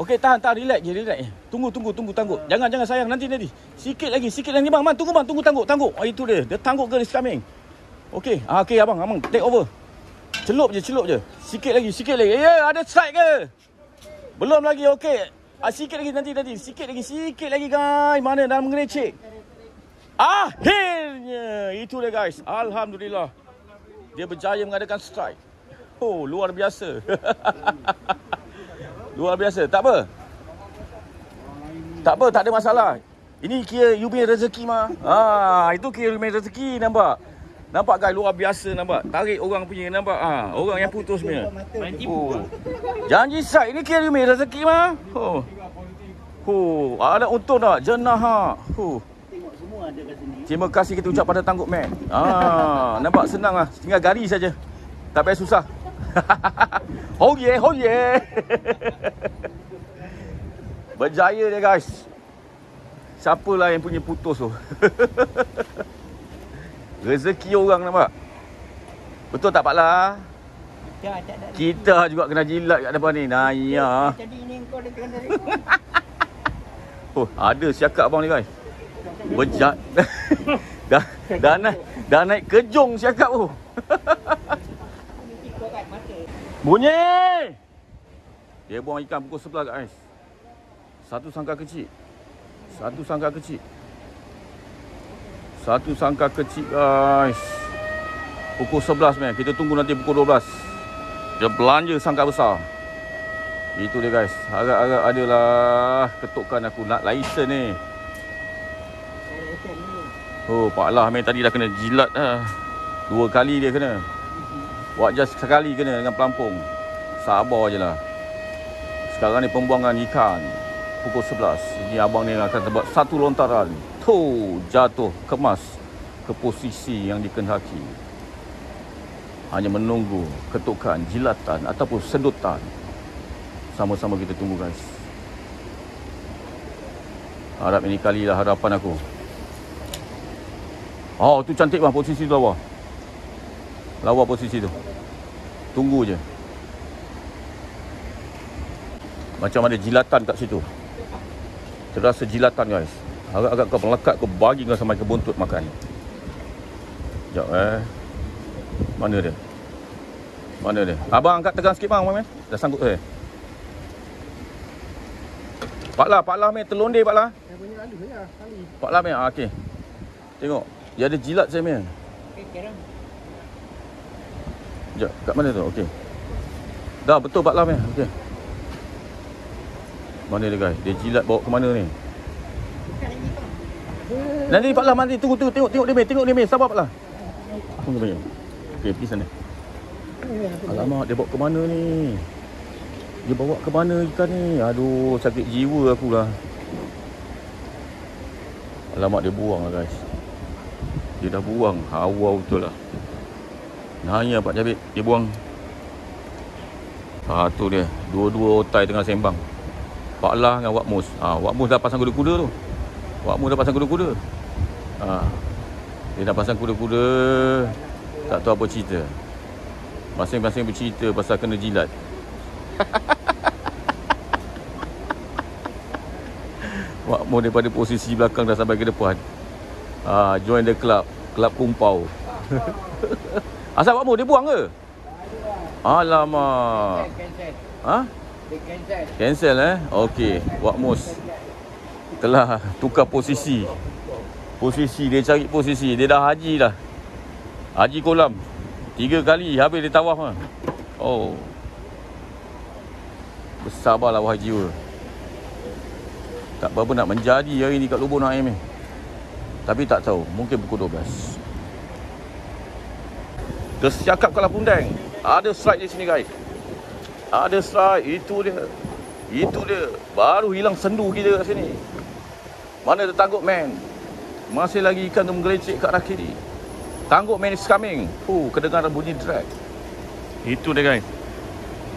Okey, tahan, tahan. Relax je, relax je. Tunggu, tunggu, tunggu, tangguk. Jangan, jangan sayang. Nanti, nanti. Sikit lagi, sikit lagi. Bang, bang. Tunggu bang, tunggu tangguk, tangguk. Oh, itu dia. Dia tangguk girl is coming. Okey, ah, okey abang, abang. Take over. Celup je, celup je. Sikit lagi, sikit lagi. Ya, yeah, ada strike ke? Belum lagi, okey. Ah, sikit lagi nanti nanti. Sikit lagi, sikit lagi guys. Mana dalam mengerecek. Akhirnya. Itu dia guys. Alhamdulillah. Dia berjaya mengadakan strike. Oh, luar biasa. luar biasa. Tak apa. Tak apa, tak ada masalah. Ini kira you punya rezeki mah. Ah, itu kira you punya rezeki nampak. Nampak guys luar biasa nampak. Tarik orang punya nampak. Ah, orang yang putus punya. Oh. Janji side ini kira punya rezeki mah. Oh. Oh, ada untung tak? Jenah ha. Oh. Terima kasih kita ucap pada Tangguk Man. Ah, nampak senang lah. Tinggal gari saja. Tak payah susah. oh yeah, oh yeah. Berjaya dia guys. Siapalah yang punya putus tu? Rezeki orang nampak. Betul tak Pak La? Tak, tak, tak. Kita juga kena jilat kat depan ni. Naya. Ni kau kena Oh, ada siakap abang ni guys. Bejat. dah, dah naik dah naik kejong siakap tu. Bunyi! Dia buang ikan pukul 11 guys. Satu sangka kecil. Satu sangka kecil. Satu sangka kecil guys. Pukul 11 man. Kita tunggu nanti pukul 12. Dia belanja sangka besar. Itu dia guys. Agak-agak adalah ketukan aku nak license ni. Oh, Pak Lah main tadi dah kena jilat dah. Dua kali dia kena. Buat just sekali kena dengan pelampung. Sabar je lah. Sekarang ni pembuangan ikan. Pukul 11. Ini abang ni akan buat satu lontaran. Tu jatuh kemas ke posisi yang dikendaki. Hanya menunggu ketukan, jilatan ataupun sedutan. Sama-sama kita tunggu guys. Harap ini kalilah harapan aku. Oh, tu cantik bang posisi tu lawa. Lawa posisi tu. Tunggu je. Macam ada jilatan kat situ. Terasa jilatan guys. Agak-agak kau melekat kau bagi kau sampai ke buntut makan. Sekejap eh. Mana dia? Mana dia? Abang angkat tegang sikit bang, bang. Dah sanggup eh. Pak Lah, Pak Lah meh terlondir Pak Lah. Yang punya lalu kali. Pak Lah meh. Ah, okey. Tengok. Dia ada jilat saya. Okay, sekarang. Sekejap, kat mana tu? Okey. Dah betul Pak Lam ya. Okey. Mana dia guys? Dia jilat bawa ke mana ni? Nanti Pak Lam nanti tunggu tunggu tengok tengok dia tengok dia. Sabar Pak Lam. Tunggu meh. Okey, pergi sana. Alamak, dia bawa ke mana ni? Dia bawa ke mana ikan ni? Aduh, sakit jiwa aku lah. Alamak, dia buang lah guys. Dia dah buang. Hawa betul lah. Nanya Pak Jabit, dia buang. Ah tu dia, dua-dua otai tengah sembang. Pak Lah dengan Wak Mus. Ah Wak Mus dah pasang kuda-kuda tu. Wak Mus dah pasang kuda-kuda. Ah. Dia dah pasang kuda-kuda. Tak tahu apa cerita. Masing-masing bercerita pasal kena jilat. Wak Mus daripada posisi belakang dah sampai ke depan. Ah, join the club. Club Kumpau. Asal Wak Mus dia buang ke? Alamak. Cancel. Ha? Dia cancel. Cancel eh? Okey, Wak Mus telah tukar posisi. Posisi dia cari posisi. Dia dah haji dah. Haji kolam. Tiga kali habis dia tawaf ah. Oh. Bersabarlah wahai jiwa. Tak apa-apa nak menjadi hari ni kat Lubuk Naim ni. Tapi tak tahu, mungkin pukul 12. Tersiakap kalah pundang. Ada strike di sini guys. Ada strike, itu dia. Itu dia. Baru hilang sendu kita kat sini. Mana ada tanggup man? Masih lagi ikan tu menggelecek kat arah kiri. Tanggup man is coming. Oh, kedengaran bunyi drag. Itu dia guys.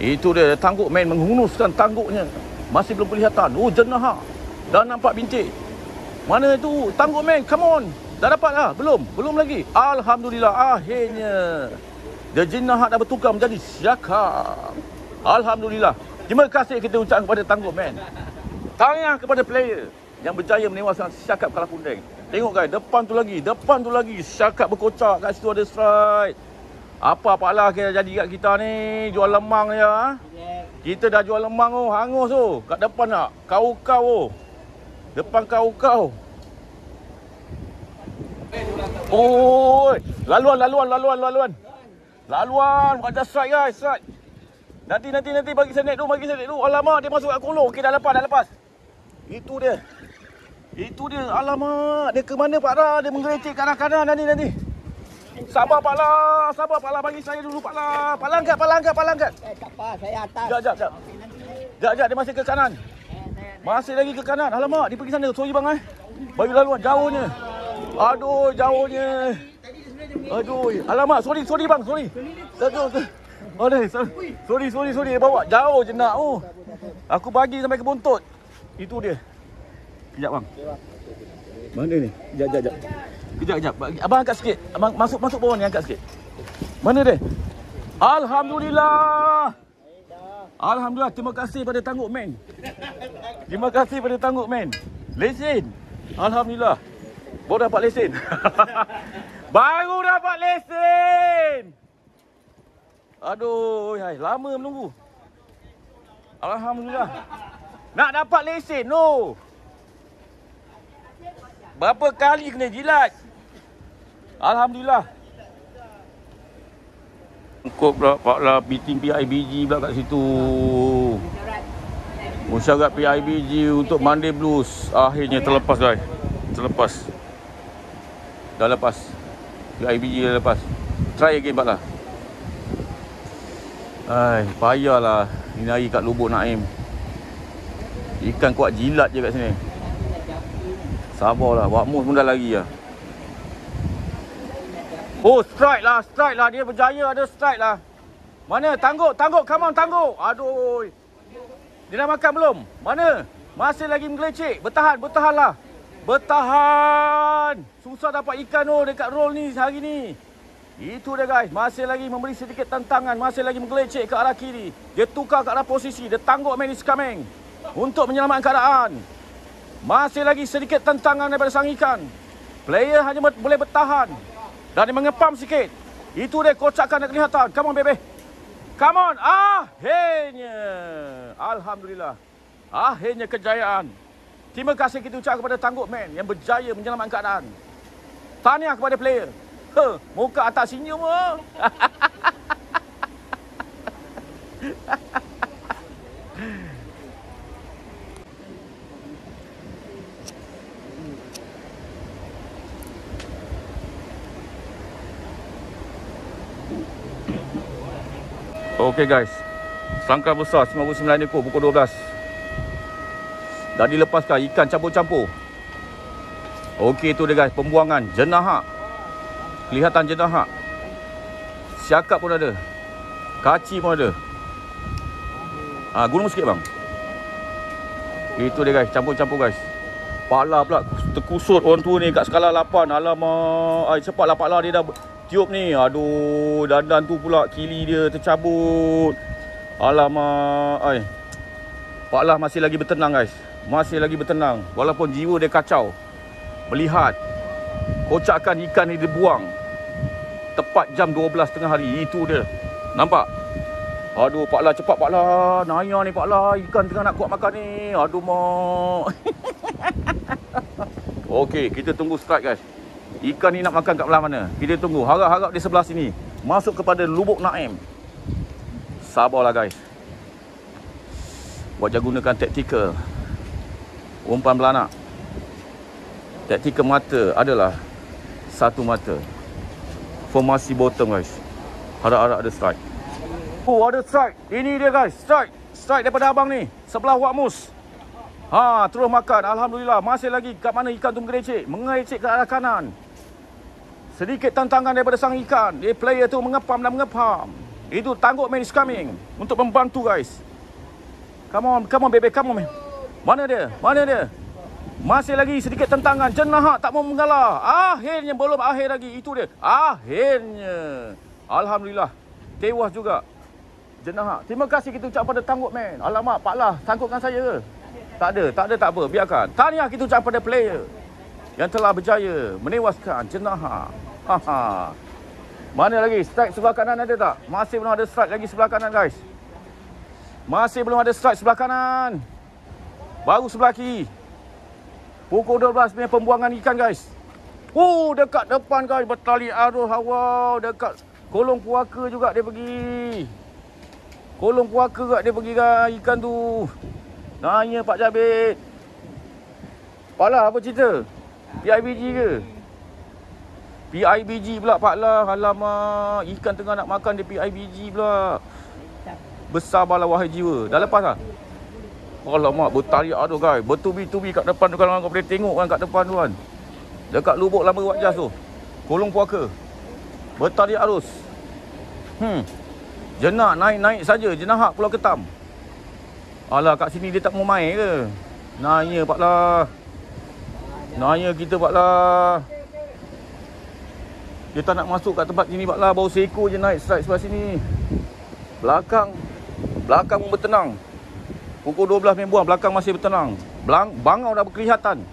Itu dia tanggup man menghunuskan tangguknya. Masih belum kelihatan. Oh, jenah. Dah nampak bintik. Mana itu? Tanggup man, come on. Dah dapat lah? Belum? Belum lagi. Alhamdulillah akhirnya. The jinnah dah bertukar menjadi syakar. Alhamdulillah. Terima kasih kita ucapkan kepada Tangguh Man. Tanya kepada player yang berjaya menewaskan Syakap kalah pundeng. Tengok guys, depan tu lagi, depan tu lagi. Syakap berkocak kat situ ada strike. Apa apalah kita jadi kat kita ni, jual lemang? Relax. Kita dah jual lemang oh, hangus oh. Kat depan nak. Kau-kau oh. Depan kau-kau. Oh, laluan, laluan, laluan, laluan. Laluan, bukan strike guys, strike. Nanti, nanti, nanti bagi saya naik dulu, bagi saya naik dulu. Alamak, dia masuk kat kolong. Okey, dah lepas, dah lepas. Itu dia. Itu dia. Alamak, dia ke mana Pak Ra? Dia menggelecek kanan-kanan nanti, nanti. Sabar Pak La, sabar Pak La bagi saya dulu Pak La. Pak La angkat, Pak La angkat, Pak La angkat. Eh, tak apa, saya atas. Jap, jap, jap. Okey, nanti. Jap, jap, dia masih ke kanan. Eh, Masih lagi ke kanan. Alamak, dia pergi sana. Sorry bang eh. Bagi laluan jauhnya. Aduh, jauhnya. Aduh, alamak, sorry, sorry bang, sorry. Aduh, aduh. Aduh, sorry, sorry, sorry, sorry. Dia bawa jauh je nak. Oh. Aku bagi sampai ke buntut. Itu dia. Kejap bang. Mana ni? Kejap, kejap, kejap. Kejap, kejap. Abang angkat sikit. Abang masuk masuk bawah ni angkat sikit. Mana dia? Alhamdulillah. Alhamdulillah. Terima kasih pada Tangguk Man. Terima kasih pada Tangguk Man. Lesen. Alhamdulillah. Baru dapat lesen. Baru dapat lesen. Aduh, hai, lama menunggu. Alhamdulillah. Nak dapat lesen, no. Berapa kali kena jilat? Alhamdulillah. Kok pula Pak lah meeting PIBG pula kat situ. Musyarat PIBG untuk Monday Blues akhirnya terlepas guys. Terlepas. Dah lepas. PIBG dah lepas. Try again Pak lah. Ai, payahlah ini hari kat Lubuk Naim. Ikan kuat jilat je kat sini. Sabarlah, buat mus pun dah lari lah. Oh, strike lah, strike lah. Dia berjaya ada strike lah. Mana? Tangguk, tangguk. Come on, tangguk. Aduh. Dia dah makan belum? Mana? Masih lagi menggelecek. Bertahan, bertahan lah. Bertahan. Susah dapat ikan oh dekat roll ni hari ni. Itu dia guys. Masih lagi memberi sedikit tantangan. Masih lagi menggelecek ke arah kiri. Dia tukar ke arah posisi. Dia tangguk man is coming. Untuk menyelamatkan keadaan. Masih lagi sedikit tantangan daripada sang ikan. Player hanya boleh bertahan. Dan dia mengepam sikit. Itu dia kocakan dan kelihatan. Come on, baby. Come on. Akhirnya. Alhamdulillah. Akhirnya kejayaan. Terima kasih kita ucap kepada Tangguk Man yang berjaya menyelamatkan keadaan. Tahniah kepada player. Huh, muka atas senyum. oh. Okey guys. Sangkar besar 99 ekor pukul 12. Dah dilepaskan ikan campur-campur. Okey tu dia guys, pembuangan jenahak. Kelihatan jenahak. Siakap pun ada. Kaci pun ada. Ah, gunung sikit bang. Itu dia guys, campur-campur guys. Pala pula terkusut orang tua ni kat skala 8. Alamak, ai cepatlah pala dia dah tiup ni. Aduh, dandan tu pula kili dia tercabut. Alamak, ai. Pak Lah masih lagi bertenang guys. Masih lagi bertenang. Walaupun jiwa dia kacau. Melihat kocakan ikan ni dibuang. Tepat jam 12 tengah hari. Itu dia. Nampak? Aduh Pak Lah cepat Pak Lah. Naya ni Pak Lah. Ikan tengah nak kuat makan ni. Aduh mak. Okey, kita tunggu strike guys. Ikan ni nak makan kat belah mana? Kita tunggu. Harap-harap di sebelah sini. Masuk kepada Lubuk Naim. Sabarlah guys. Wajah gunakan taktikal. Umpan belanak. Taktikal mata adalah satu mata. Formasi bottom guys. Harap-harap ada strike. Oh ada strike. Ini dia guys. Strike. Strike daripada abang ni. Sebelah Wakmus. Ha, terus makan. Alhamdulillah. Masih lagi kat mana ikan tu mengerecek. Mengerecek ke arah kanan. Sedikit tantangan daripada sang ikan. Dia player tu mengepam dan mengepam. Itu Tangguk Man is coming. Untuk membantu guys. Come on, come on baby, come on. man. Mana dia? Mana dia? Masih lagi sedikit tantangan. Jenahak tak mau mengalah. Akhirnya belum akhir lagi. Itu dia. Akhirnya. Alhamdulillah. Tewas juga. Jenahak. Terima kasih kita ucap pada Tangguk Man. Alamak, Pak Lah. Sangkutkan saya ke? Tak ada, tak ada, tak apa. Biarkan. Tahniah kita ucap pada player. Yang telah berjaya menewaskan jenahak. Haha. Mana lagi? Strike sebelah kanan ada tak? Masih belum ada strike lagi sebelah kanan guys. Masih belum ada strike sebelah kanan. Baru sebelah kiri. Pukul 12 punya pembuangan ikan guys. Oh, dekat depan guys. Bertali arus hawa. Dekat kolong puaka juga dia pergi. Kolong puaka juga dia pergi guys. Ikan tu. Nanya Pak Jabit. Pak Lah, apa cerita? PIBG ke? PIBG pula Pak Lah. Alamak. Ikan tengah nak makan dia PIBG pula. Bersabarlah wahai jiwa. Dah lepas lah? Alamak, bertarik aduh guys. Bertubi-tubi kat depan tu kalau kau boleh tengok kan kat depan tu kan. Dekat lubuk lama wajah tu. Kolong puaka. Bertarik arus. Hmm. Jenak naik-naik saja. Jenahak Pulau Ketam. Alah kat sini dia tak mau main ke? Nanya Pak Lah. Nanya kita Pak Lah. Dia tak nak masuk kat tempat sini Pak Lah. Baru seekor je naik strike sebelah sini. Belakang. Belakang pun bertenang. Pukul 12 main buang, belakang masih bertenang. Belang, bangau dah berkelihatan.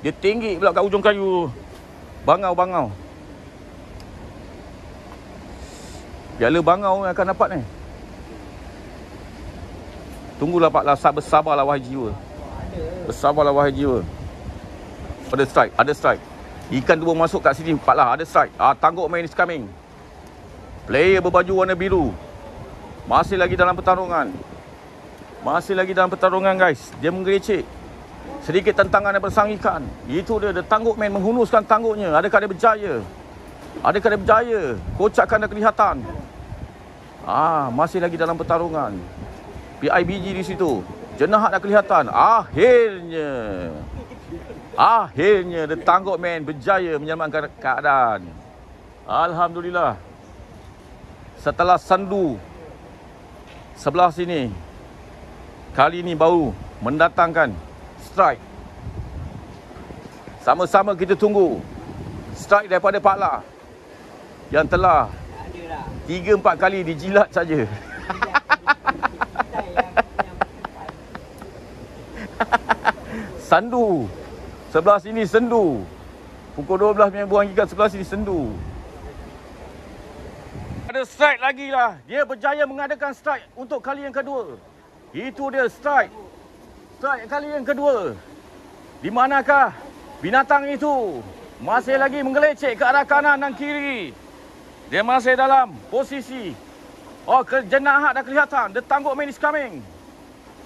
Dia tinggi pula kat ujung kayu. Bangau-bangau. Piala bangau yang akan dapat ni. Tunggulah Pak Lasat bersabarlah wahai jiwa. Bersabarlah wahai jiwa. Ada strike, ada strike. Ikan tu masuk kat sini Pak Lah, ada strike. Ah, tangguk main is coming. Player berbaju warna biru. Masih lagi dalam pertarungan. Masih lagi dalam pertarungan guys. Dia menggelecek. Sedikit tentangan dan bersanggikan. Itu dia. Dia tangguk main menghunuskan tangguknya. Adakah dia berjaya? Adakah dia berjaya? Kocakkan dah kelihatan. Ah, masih lagi dalam pertarungan. PIBG di situ. Jenahat dah kelihatan. Akhirnya. Akhirnya The Tangguk Man berjaya menyelamatkan keadaan. Alhamdulillah. Setelah sandu sebelah sini kali ini baru mendatangkan strike. Sama-sama kita tunggu strike daripada Pak La yang telah 3 4 kali dijilat saja. Sandu. Sebelah sini sendu. Pukul 12 punya buang ikan sebelah sini sendu. Ada strike lagi lah. Dia berjaya mengadakan strike untuk kali yang kedua. Itu dia strike. Strike kali yang kedua. Di manakah binatang itu masih lagi menggelecek ke arah kanan dan kiri. Dia masih dalam posisi. Oh, kejenahat dah kelihatan. The tangguk man is coming.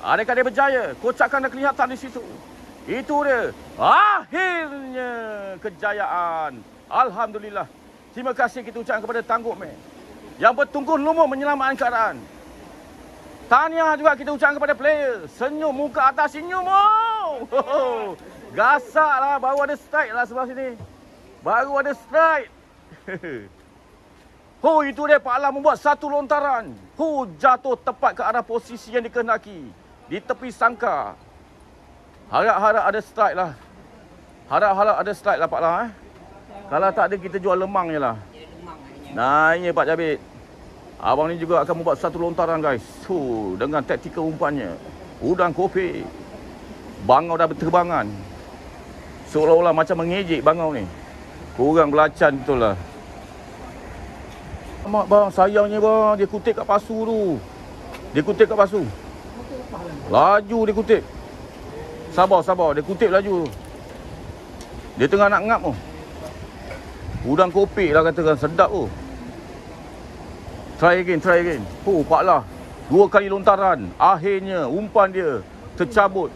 Adakah dia berjaya? Kocakan dah kelihatan di situ. Itu dia. Akhirnya kejayaan. Alhamdulillah. Terima kasih kita ucapkan kepada Tangguk Man. Yang bertunggu lumur menyelamatkan keadaan. Tahniah juga kita ucapkan kepada player. Senyum muka atas senyum. Oh. Gasak lah. Baru ada strike lah sebelah sini. Baru ada strike. Oh itu dia Pak Alam membuat satu lontaran. Oh jatuh tepat ke arah posisi yang dikehendaki. Di tepi sangka. Harap-harap ada strike lah. Harap-harap ada strike lah Pak Alam eh. Kalau tak ada kita jual lemang je lah. Nanya Pak Jabit. Abang ni juga akan membuat satu lontaran guys. So, dengan taktikal umpannya. Udang kopi. Bangau dah berterbangan. Seolah-olah macam mengejek bangau ni. Kurang belacan betul lah. Mak bang, sayangnya bang. Dia kutip kat pasu tu. Dia kutip kat pasu. Laju dia kutip. Sabar, sabar. Dia kutip laju. Dia tengah nak ngap tu. Udang kopi lah katakan. Sedap tu. Try again, try again. Oh, Pak Lah. Dua kali lontaran. Akhirnya umpan dia tercabut.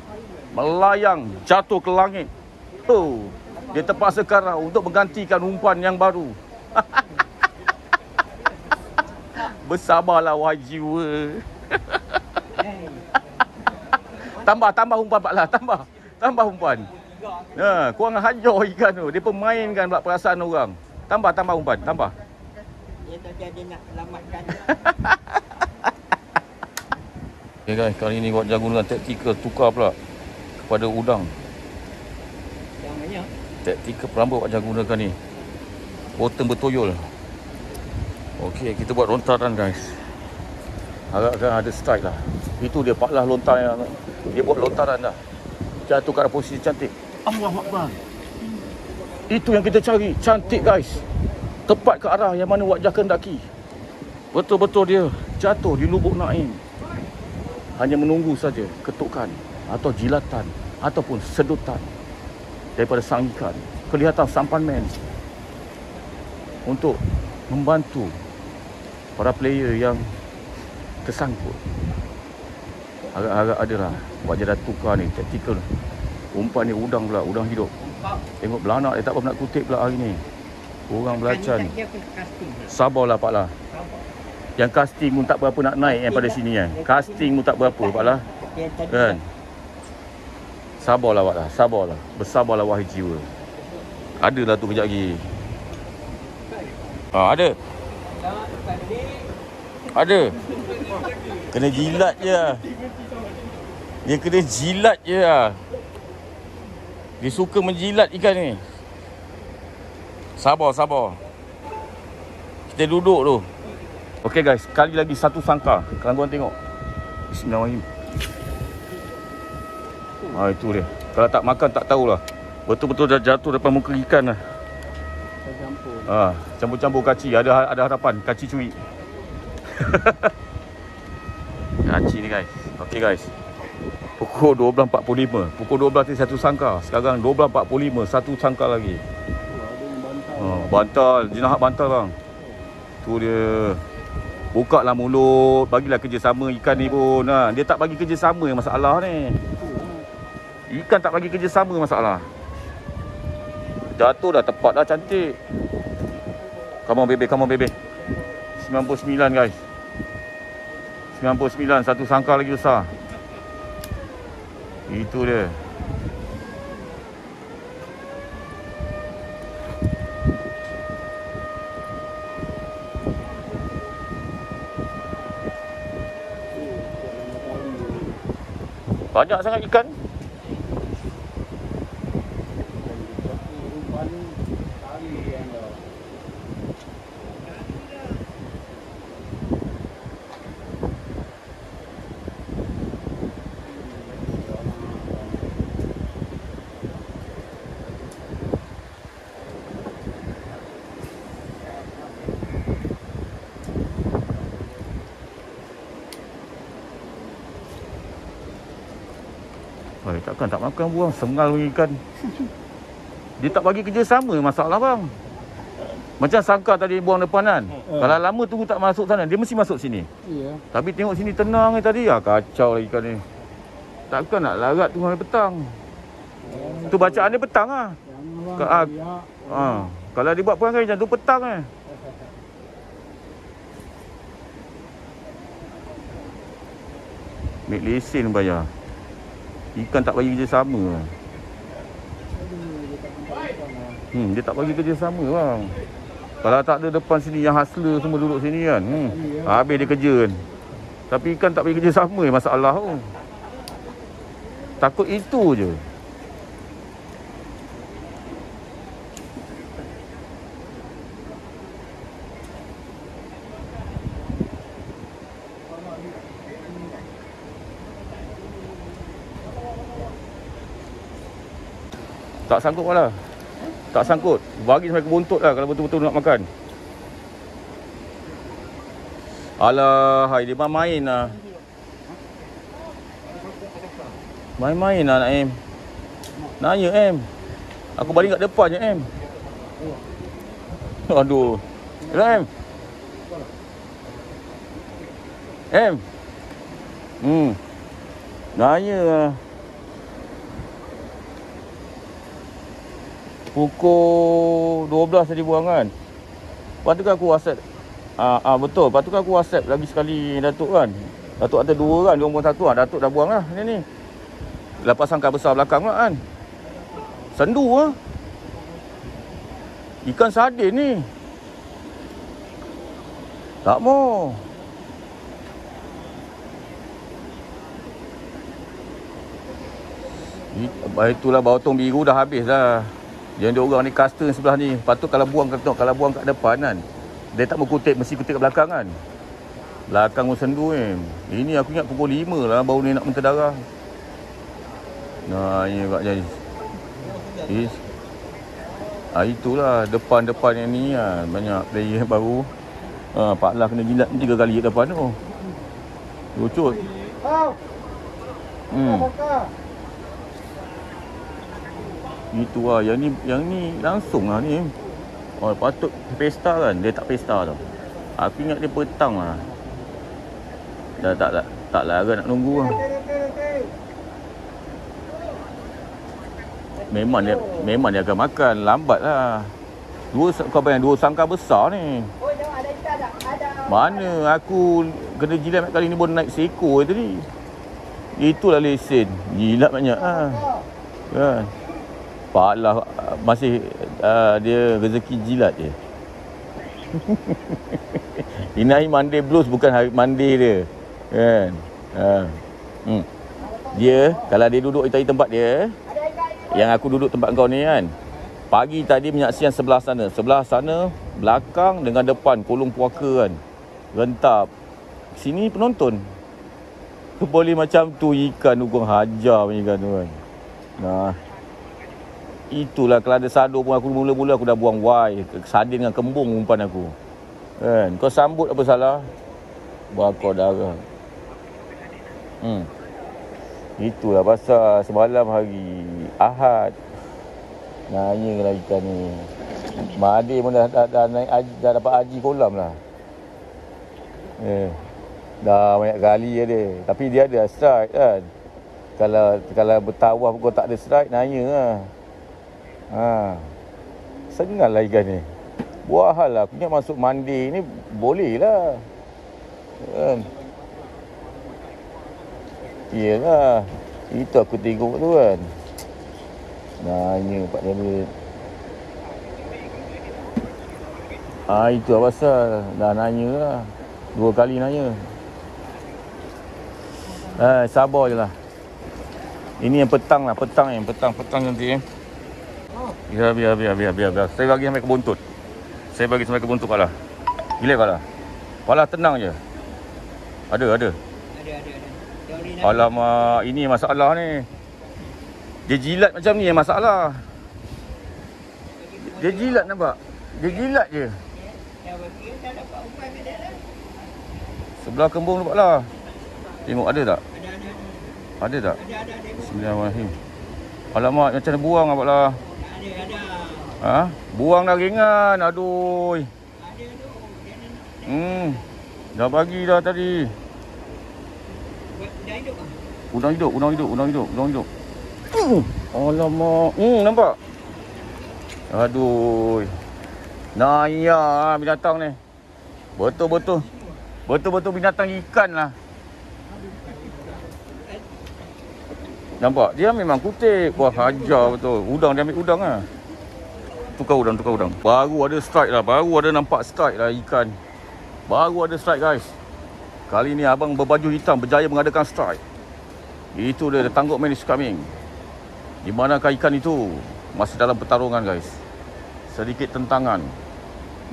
Melayang jatuh ke langit. Oh, dia terpaksa karau untuk menggantikan umpan yang baru. Bersabarlah jiwa. tambah, tambah umpan Pak Lah. Tambah. Tambah umpan. Ha, kurang hajar ikan tu. Dia pemainkan pula perasaan orang. Tambah, tambah umpan. Tambah. Dia tadi nak selamatkan. Okay guys, kali ni buat jagung dengan taktikal tukar pula kepada udang. Yang banyak. Taktikal perambut buat jagung dengan ni. Bottom bertoyol. Okey, kita buat lontaran guys. Harapkan ada strike lah. Itu dia Pak Lah lontar yang dia buat lontaran dah. Jatuh kat posisi cantik. Allah Akbar. Itu yang kita cari. Cantik guys. Tepat ke arah yang mana wajah kendaki. Betul-betul dia jatuh di lubuk Naim. hanya menunggu saja ketukan atau jilatan ataupun sedutan daripada sang ikan. Kelihatan sampan man untuk membantu para player yang tersangkut. Agak-agak adalah buat je dah tukar ni tactical. Umpan ni udang pula, udang hidup. Tengok belanak dia tak apa nak kutip pula hari ni. Orang belacan. Sabarlah Pak Lah. Yang casting pun tak berapa nak naik yang pada sini kan. Casting pun tak berapa Pak Lah. Kan? Sabarlah Pak Lah. Sabarlah. Bersabarlah wahai jiwa. Adalah tu kejap lagi. Ha, ada. Ada. Kena jilat je. lah. Dia kena jilat je. lah. Dia suka menjilat ikan ni. Sabar, sabar. Kita duduk tu. Okey guys, sekali lagi satu sangka. Kalau korang tengok. Bismillahirrahmanirrahim. Ha itu dia. Kalau tak makan tak tahulah. Betul-betul dah jatuh depan muka ikan lah. Ha, campur-campur kaci. Ada ada harapan kaci curi. Kaci ni guys. Okey guys. Pukul 12.45. Pukul 12 ni satu sangka. Sekarang 12.45 satu sangka lagi. Ha, bantal, nak hak bantal bang. Tu dia. Buka lah mulut, bagilah kerjasama ikan ni pun. Ha, dia tak bagi kerjasama yang masalah ni. Ikan tak bagi kerjasama masalah. Jatuh dah tepat dah cantik. Come on baby, come on baby. 99 guys. 99 satu sangka lagi besar. Itu dia. Banyak sangat ikan. Takkan tak makan buang sengal punya ikan. Dia tak bagi kerjasama masalah bang. Macam sangka tadi buang depan kan. Kalau lama tunggu tak masuk sana, dia mesti masuk sini. Iya. Tapi tengok sini tenang ni tadi. Ah kacau lah ikan ni. Takkan nak larat tunggu hari petang. Tu bacaan dia petang ah. Ka, ah, ah. Kalau dia buat perangai macam tu petang eh. Mek lesen bayar. Ikan tak bagi kerja sama. Hmm, dia tak bagi kerja sama bang. Kalau tak ada depan sini yang hustler semua duduk sini kan. Hmm. Habis dia kerja kan. Tapi ikan tak bagi kerja sama masalah tu. Takut itu je. Tak sangkut lah. Tak sangkut. Bagi sampai ke buntut lah kalau betul-betul nak makan. Alah, hai dia main lah. Main-main lah nak M. Nanya M. Aku baling kat depan je M. Aduh. Yalah M. M. Hmm. Nanya lah. Pukul 12 tadi buang kan? Lepas tu kan aku whatsapp. Ah, ah, Betul, lepas tu kan aku whatsapp lagi sekali Datuk kan? Datuk ada dua kan, dia buang satu. Ah, Datuk dah buang lah ni ni. Lepas sangka besar belakang lah kan? Sendu lah Ikan sardin ni. Tak mau. It- Itulah bautong biru dah habis dah Yang dia orang ni customer sebelah ni Lepas tu kalau buang tengok kalau buang kat depan kan Dia tak mau kutip mesti kutip kat belakang kan Belakang pun sendu ni Ini aku ingat pukul 5 lah baru ni nak muntah darah Nah ini Pak Jais Is. Ah itulah depan-depan yang ni kan banyak player baru. Ha Pak Lah kena jilat tiga kali kat depan tu. Lucut. Hmm. Itu lah. Yang ni, yang ni langsung lah ni. Oh, patut pesta kan. Dia tak pesta tau. Aku ingat dia petang lah. Dah tak tak tak lah nak nunggu lah. Memang dia memang dia akan makan lambat lah. Dua kau bayang dua sangka besar ni. Mana aku kena jilat kali ni baru naik seekor tadi. Itulah lesen. Jilat banyak ah. Kan. Pak lah masih uh, dia rezeki jilat je. Ini hari Monday Blues bukan hari Monday dia. Kan. Ha. Hmm. Dia kalau dia duduk di tempat dia yang aku duduk tempat kau ni kan. Pagi tadi menyaksikan sebelah sana. Sebelah sana belakang dengan depan kolong puaka kan. Rentap. Sini penonton. Tu boleh macam tu ikan ugong hajar punya ikan tu kan. Nah. Itulah kalau ada sado pun aku mula-mula aku dah buang wai. Sardin dengan kembung umpan aku. Kan. Kau sambut apa salah? Bakar darah. Hmm. Itulah pasal semalam hari Ahad. Nanya lah ikan ni. Mak Adik pun dah, dah, dah, naik, dah dapat haji kolam lah. Eh. Dah banyak kali ada. Tapi dia ada strike kan. Kalau kalau bertawaf kau tak ada strike, nanya lah. Ha. Sengal lah ikan ni. Buah hal lah. Aku ingat masuk mandi ni boleh lah. Kan. Iyalah. Itu aku tengok tu kan. Nanya Pak Jamil. Ah itu lah pasal. Dah nanya lah. Dua kali nanya. Eh, sabar je lah. Ini yang petang lah. Petang yang petang. Petang nanti eh. Biar, biar, biar, biar, biar, biar. Saya bagi sampai ke buntut. Saya bagi sampai ke buntut Pala. Gila Pala. Pala tenang je. Ada, ada. Ada, ada, ada. Nak Alamak, ini masalah ni. Dia jilat macam ni yang masalah. Dia jilat nampak? Dia jilat je. lah. Sebelah kembung nampak lah. Tengok ada tak? Ada, ada, ada. Ada tak? Ada, ada, ada. Bismillahirrahmanirrahim. Alamak, macam mana buang nampak lah. Ada, ada. Ha? Buang dah ringan. Aduh. Ada tu. Hmm. Dah bagi dah tadi. dah hidup ah. Udang hidup, udang hidup, udang hidup, udang hidup. Uh, alamak. Hmm, nampak? Aduh. Naya binatang ni. Betul-betul. Betul-betul binatang ikan lah. Nampak? Dia memang kutip. Wah, hajar betul. Udang, dia ambil udang lah. Tukar udang, tukar udang. Baru ada strike lah. Baru ada nampak strike lah ikan. Baru ada strike guys. Kali ni abang berbaju hitam berjaya mengadakan strike. Itu dia, the tangguk man is coming. Di manakah ikan itu? Masih dalam pertarungan guys. Sedikit tentangan.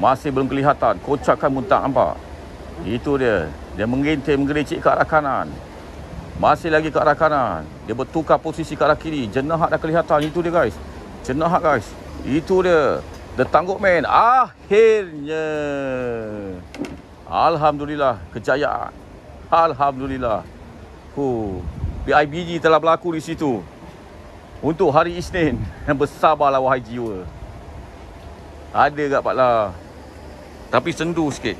Masih belum kelihatan. Kocakan pun tak nampak. Itu dia. Dia mengintai, menggericik ke arah kanan. Masih lagi ke arah kanan. Dia bertukar posisi ke arah kiri. Jenahat dah kelihatan. Itu dia guys. Jenahat guys. Itu dia. The Tangguk Man. Akhirnya. Alhamdulillah. Kejayaan. Alhamdulillah. Huh. BIBG telah berlaku di situ. Untuk hari Isnin. Bersabarlah wahai jiwa. Ada kat Pak Lah. Tapi sendu sikit.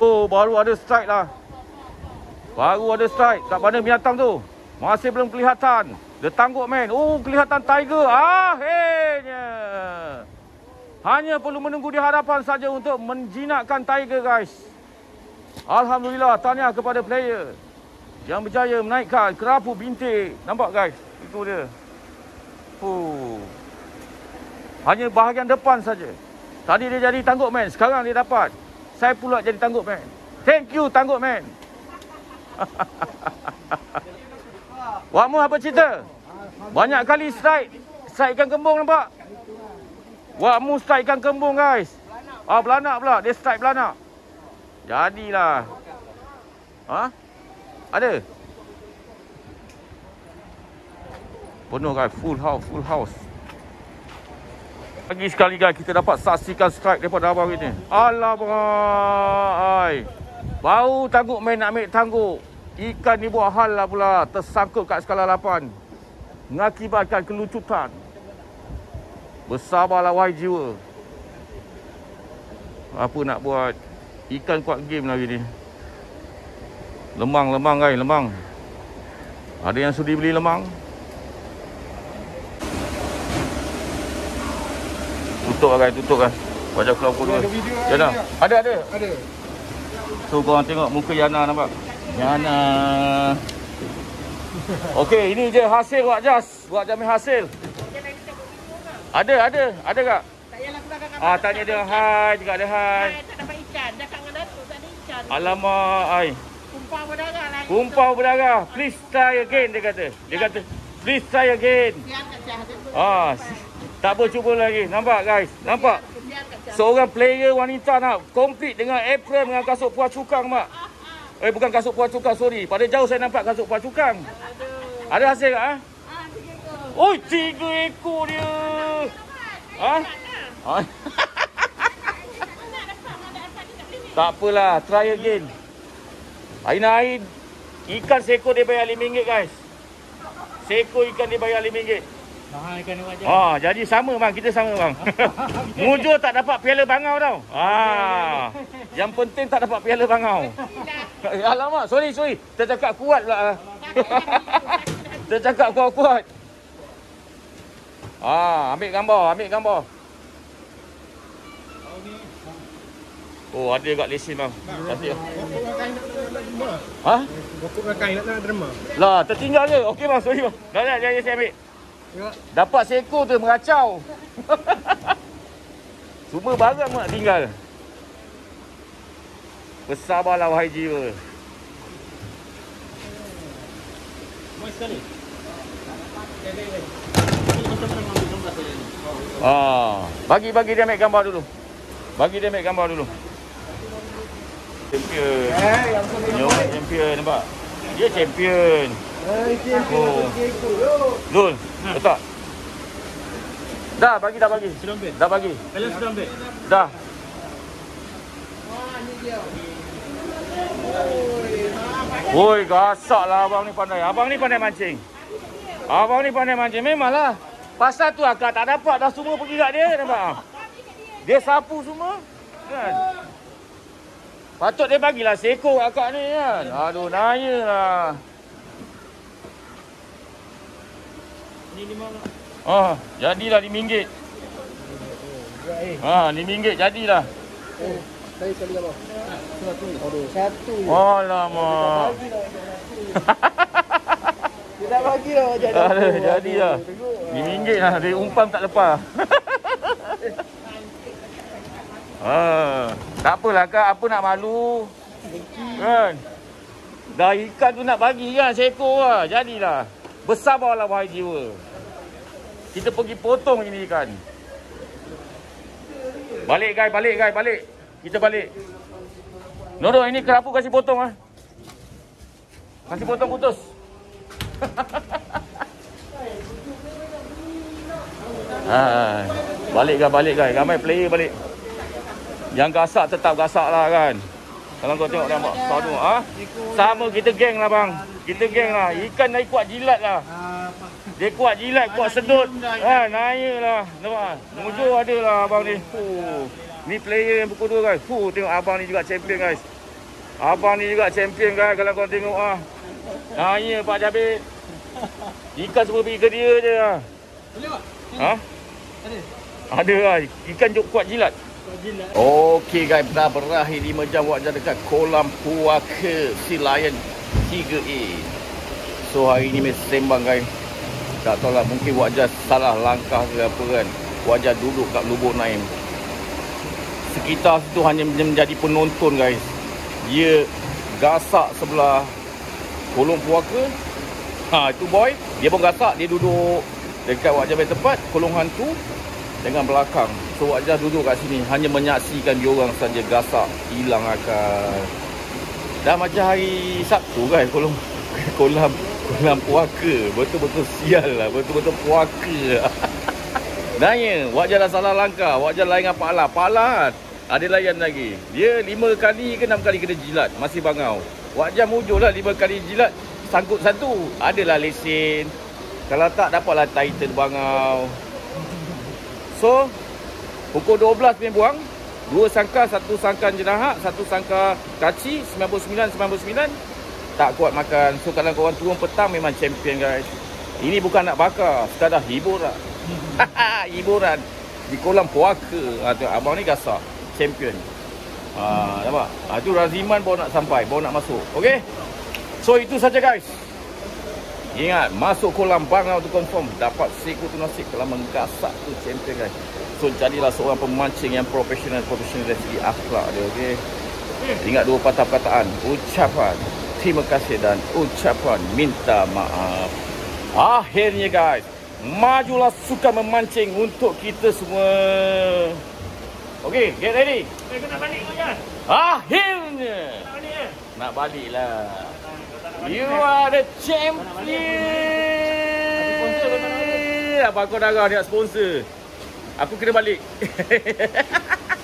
Oh, baru ada strike lah. Baru ada strike. Kat mana binatang tu? Masih belum kelihatan. Dia tangguk man. Oh, kelihatan tiger. Akhirnya. Hanya perlu menunggu di hadapan saja untuk menjinakkan tiger guys. Alhamdulillah. Tanya kepada player. Yang berjaya menaikkan kerapu bintik. Nampak guys? Itu dia. Fuh. Hanya bahagian depan saja. Tadi dia jadi tangguk man. Sekarang dia dapat. Saya pula jadi tangguk man. Thank you tangguk man. Wakmu apa cerita? Banyak kali strike. Strike ikan kembung nampak? Wakmu strike ikan kembung guys. Ah belanak pula. Dia strike belanak. Jadilah. Ha? Ada? Penuh guys. Full house. Full house. Lagi sekali guys kita dapat saksikan strike daripada abang ini. Alamak. Ai. Baru tangguk main nak ambil tangguk. ikan ni buat hal lah pula tersangkut kat skala 8. Mengakibatkan kelucutan. Bersabarlah wahai jiwa. Apa nak buat? Ikan kuat game lagi ni. Lemang, lemang guys, lemang. Ada yang sudi beli lemang? Tutup lah guys, tutup lah. Pukul dua. Ada video ada. Ada, ada. Ada. So korang tengok muka Yana nampak? Yana. Okey, ini je hasil Wak Jas. Wak Jamil hasil. Ada, ada. Ada keluar kat Ah, tanya dia hai, juga ada hai. Tak dapat ikan. Cakap dengan Datuk tak ada ikan. Alamak, ai. Berdarah lagi. Kumpau berdarah. Please try again dia kata. Dia kata, please try again. Kat. Dia Ah, tak apa cuba lagi. Nampak guys? Nampak? Seorang player wanita nak complete dengan apron dengan kasut puas cukang mak. Eh bukan kasut puas cukang, sorry. Pada jauh saya nampak kasut puas cukang. Ada hasil tak? Ha? Ah, tiga ekor. Oh, tiga ekor dia. Ha? Ha? tak apalah, try again. Ain-ain, ikan seekor dia bayar RM5 guys. Seekor ikan dia bayar RM5. Mahal ikan ni wajah. Ah, jadi sama bang, kita sama bang. Mujur tak dapat piala bangau tau. Ah. Yang penting tak dapat piala bangau. Alamak, sorry sorry. Tercakap kuat pula. Tercakap kuat-kuat. Ah, ambil gambar, ambil gambar. Oh, ada kat lesen bang. Kasih. Ha? Bokok dengan kain nak derma. Lah, tertinggal je. Okey bang, sorry bang. Dah dah, saya ambil. Dapat seekor tu meracau. Semua barang nak tinggal. Bersabarlah wahai jiwa. Ah, bagi bagi dia ambil gambar dulu. Bagi dia ambil gambar dulu. Champion. Eh, yang tu Dia orang champion nampak. Dia champion. Zul, letak. Dah bagi dah bagi. Sudah? Dah bagi. Kalau sudah ambil? Dah. Woi, gasak lah abang ni pandai. Abang ni pandai mancing. Abang ni pandai mancing. Memanglah. Pasal tu akak tak dapat dah semua pergi kat dia. Nampak? Dia sapu semua. Kan? Patut dia bagilah seekor akak ni kan. Aduh, naya lah. Ah, jadilah RM5. Ah, RM5 jadilah. Eh, saya sekali gambar. Satu. Aduh, satu. Alamak. Dia dah bagi dah wajah Tak ada, jadilah. RM5 lah, dari umpan tak lepas. ah, tak apalah kak, apa nak malu. Kan? Dah ikan tu nak bagi kan, seekor lah. Jadilah. Bersabarlah wahai jiwa. Kita pergi potong ini ikan. Balik guys, balik guys, balik. Kita balik. Noro, ini kerapu kasih potong ah. Kasih potong putus. ha, balik guys, balik guys. Ramai player balik. Yang gasak tetap gasak lah kan. Kalau kau tengok nampak sadu ah. Sama kita geng lah bang. Kita geng lah. Ikan naik kuat jilat lah. Dia kuat jilat, kuat sedut. Ha, naya lah. Nampak? Mujur ada lah abang ni. Fuh. Ni player yang pukul dua guys. Fuh, tengok abang ni juga champion guys. Abang ni juga champion guys kalau kau tengok ah. Naya Pak Jabir. Ikan semua pergi ke dia je lah. Ha? Ada. Ada lah. Ikan jok kuat jilat. Okey guys, dah berakhir 5 jam wajah dekat kolam Puaka Sea Lion 3A. So hari ni mesti sembang guys. Tak tahu lah mungkin wajah salah langkah ke apa kan. Wajah duduk kat lubuk Naim. Sekitar situ hanya menjadi penonton guys. Dia gasak sebelah kolom puaka. Ha itu boy, dia pun gasak, dia duduk dekat wajah baik tepat kolong hantu dengan belakang. So wajah duduk kat sini hanya menyaksikan diorang saja gasak hilang akal. Dah macam hari Sabtu kan kolom kolam kolam puaka. Betul-betul sial lah, betul-betul puaka. Nanya, wajah dah salah langkah, wajah lain dengan pala. Pala ada layan lagi. Dia lima kali ke enam kali kena jilat, masih bangau. Wak Jam ujung lah 5 kali jilat sangkut satu. Adalah lesen. Kalau tak dapatlah title bangau. So, pukul 12 punya buang. Dua sangka, satu sangka jenahak, satu sangka kaci, 99-99. Tak kuat makan. So, kalau korang turun petang memang champion guys. Ini bukan nak bakar, sekadar hiburan. hiburan. Di kolam puaka. Tengok, abang ni gasak. Champion. Ha, nampak? Ha, tu Raziman baru nak sampai, baru nak masuk. Okey? So, itu saja guys. Ingat, masuk kolam bangau tu confirm. Dapat siku tu nasib kalau menggasak tu champion guys. So, jadilah seorang pemancing yang profesional. Profesional dari segi akhlak dia, okey? Ingat dua patah perkataan. Ucapan terima kasih dan ucapan minta maaf. Akhirnya guys, majulah suka memancing untuk kita semua. Okey, get ready. Eh, kau nak balik je? Akhirnya Nak balik ke? nak balik lah. You are the champion. Apa kau darah dia sponsor? Aku kena balik.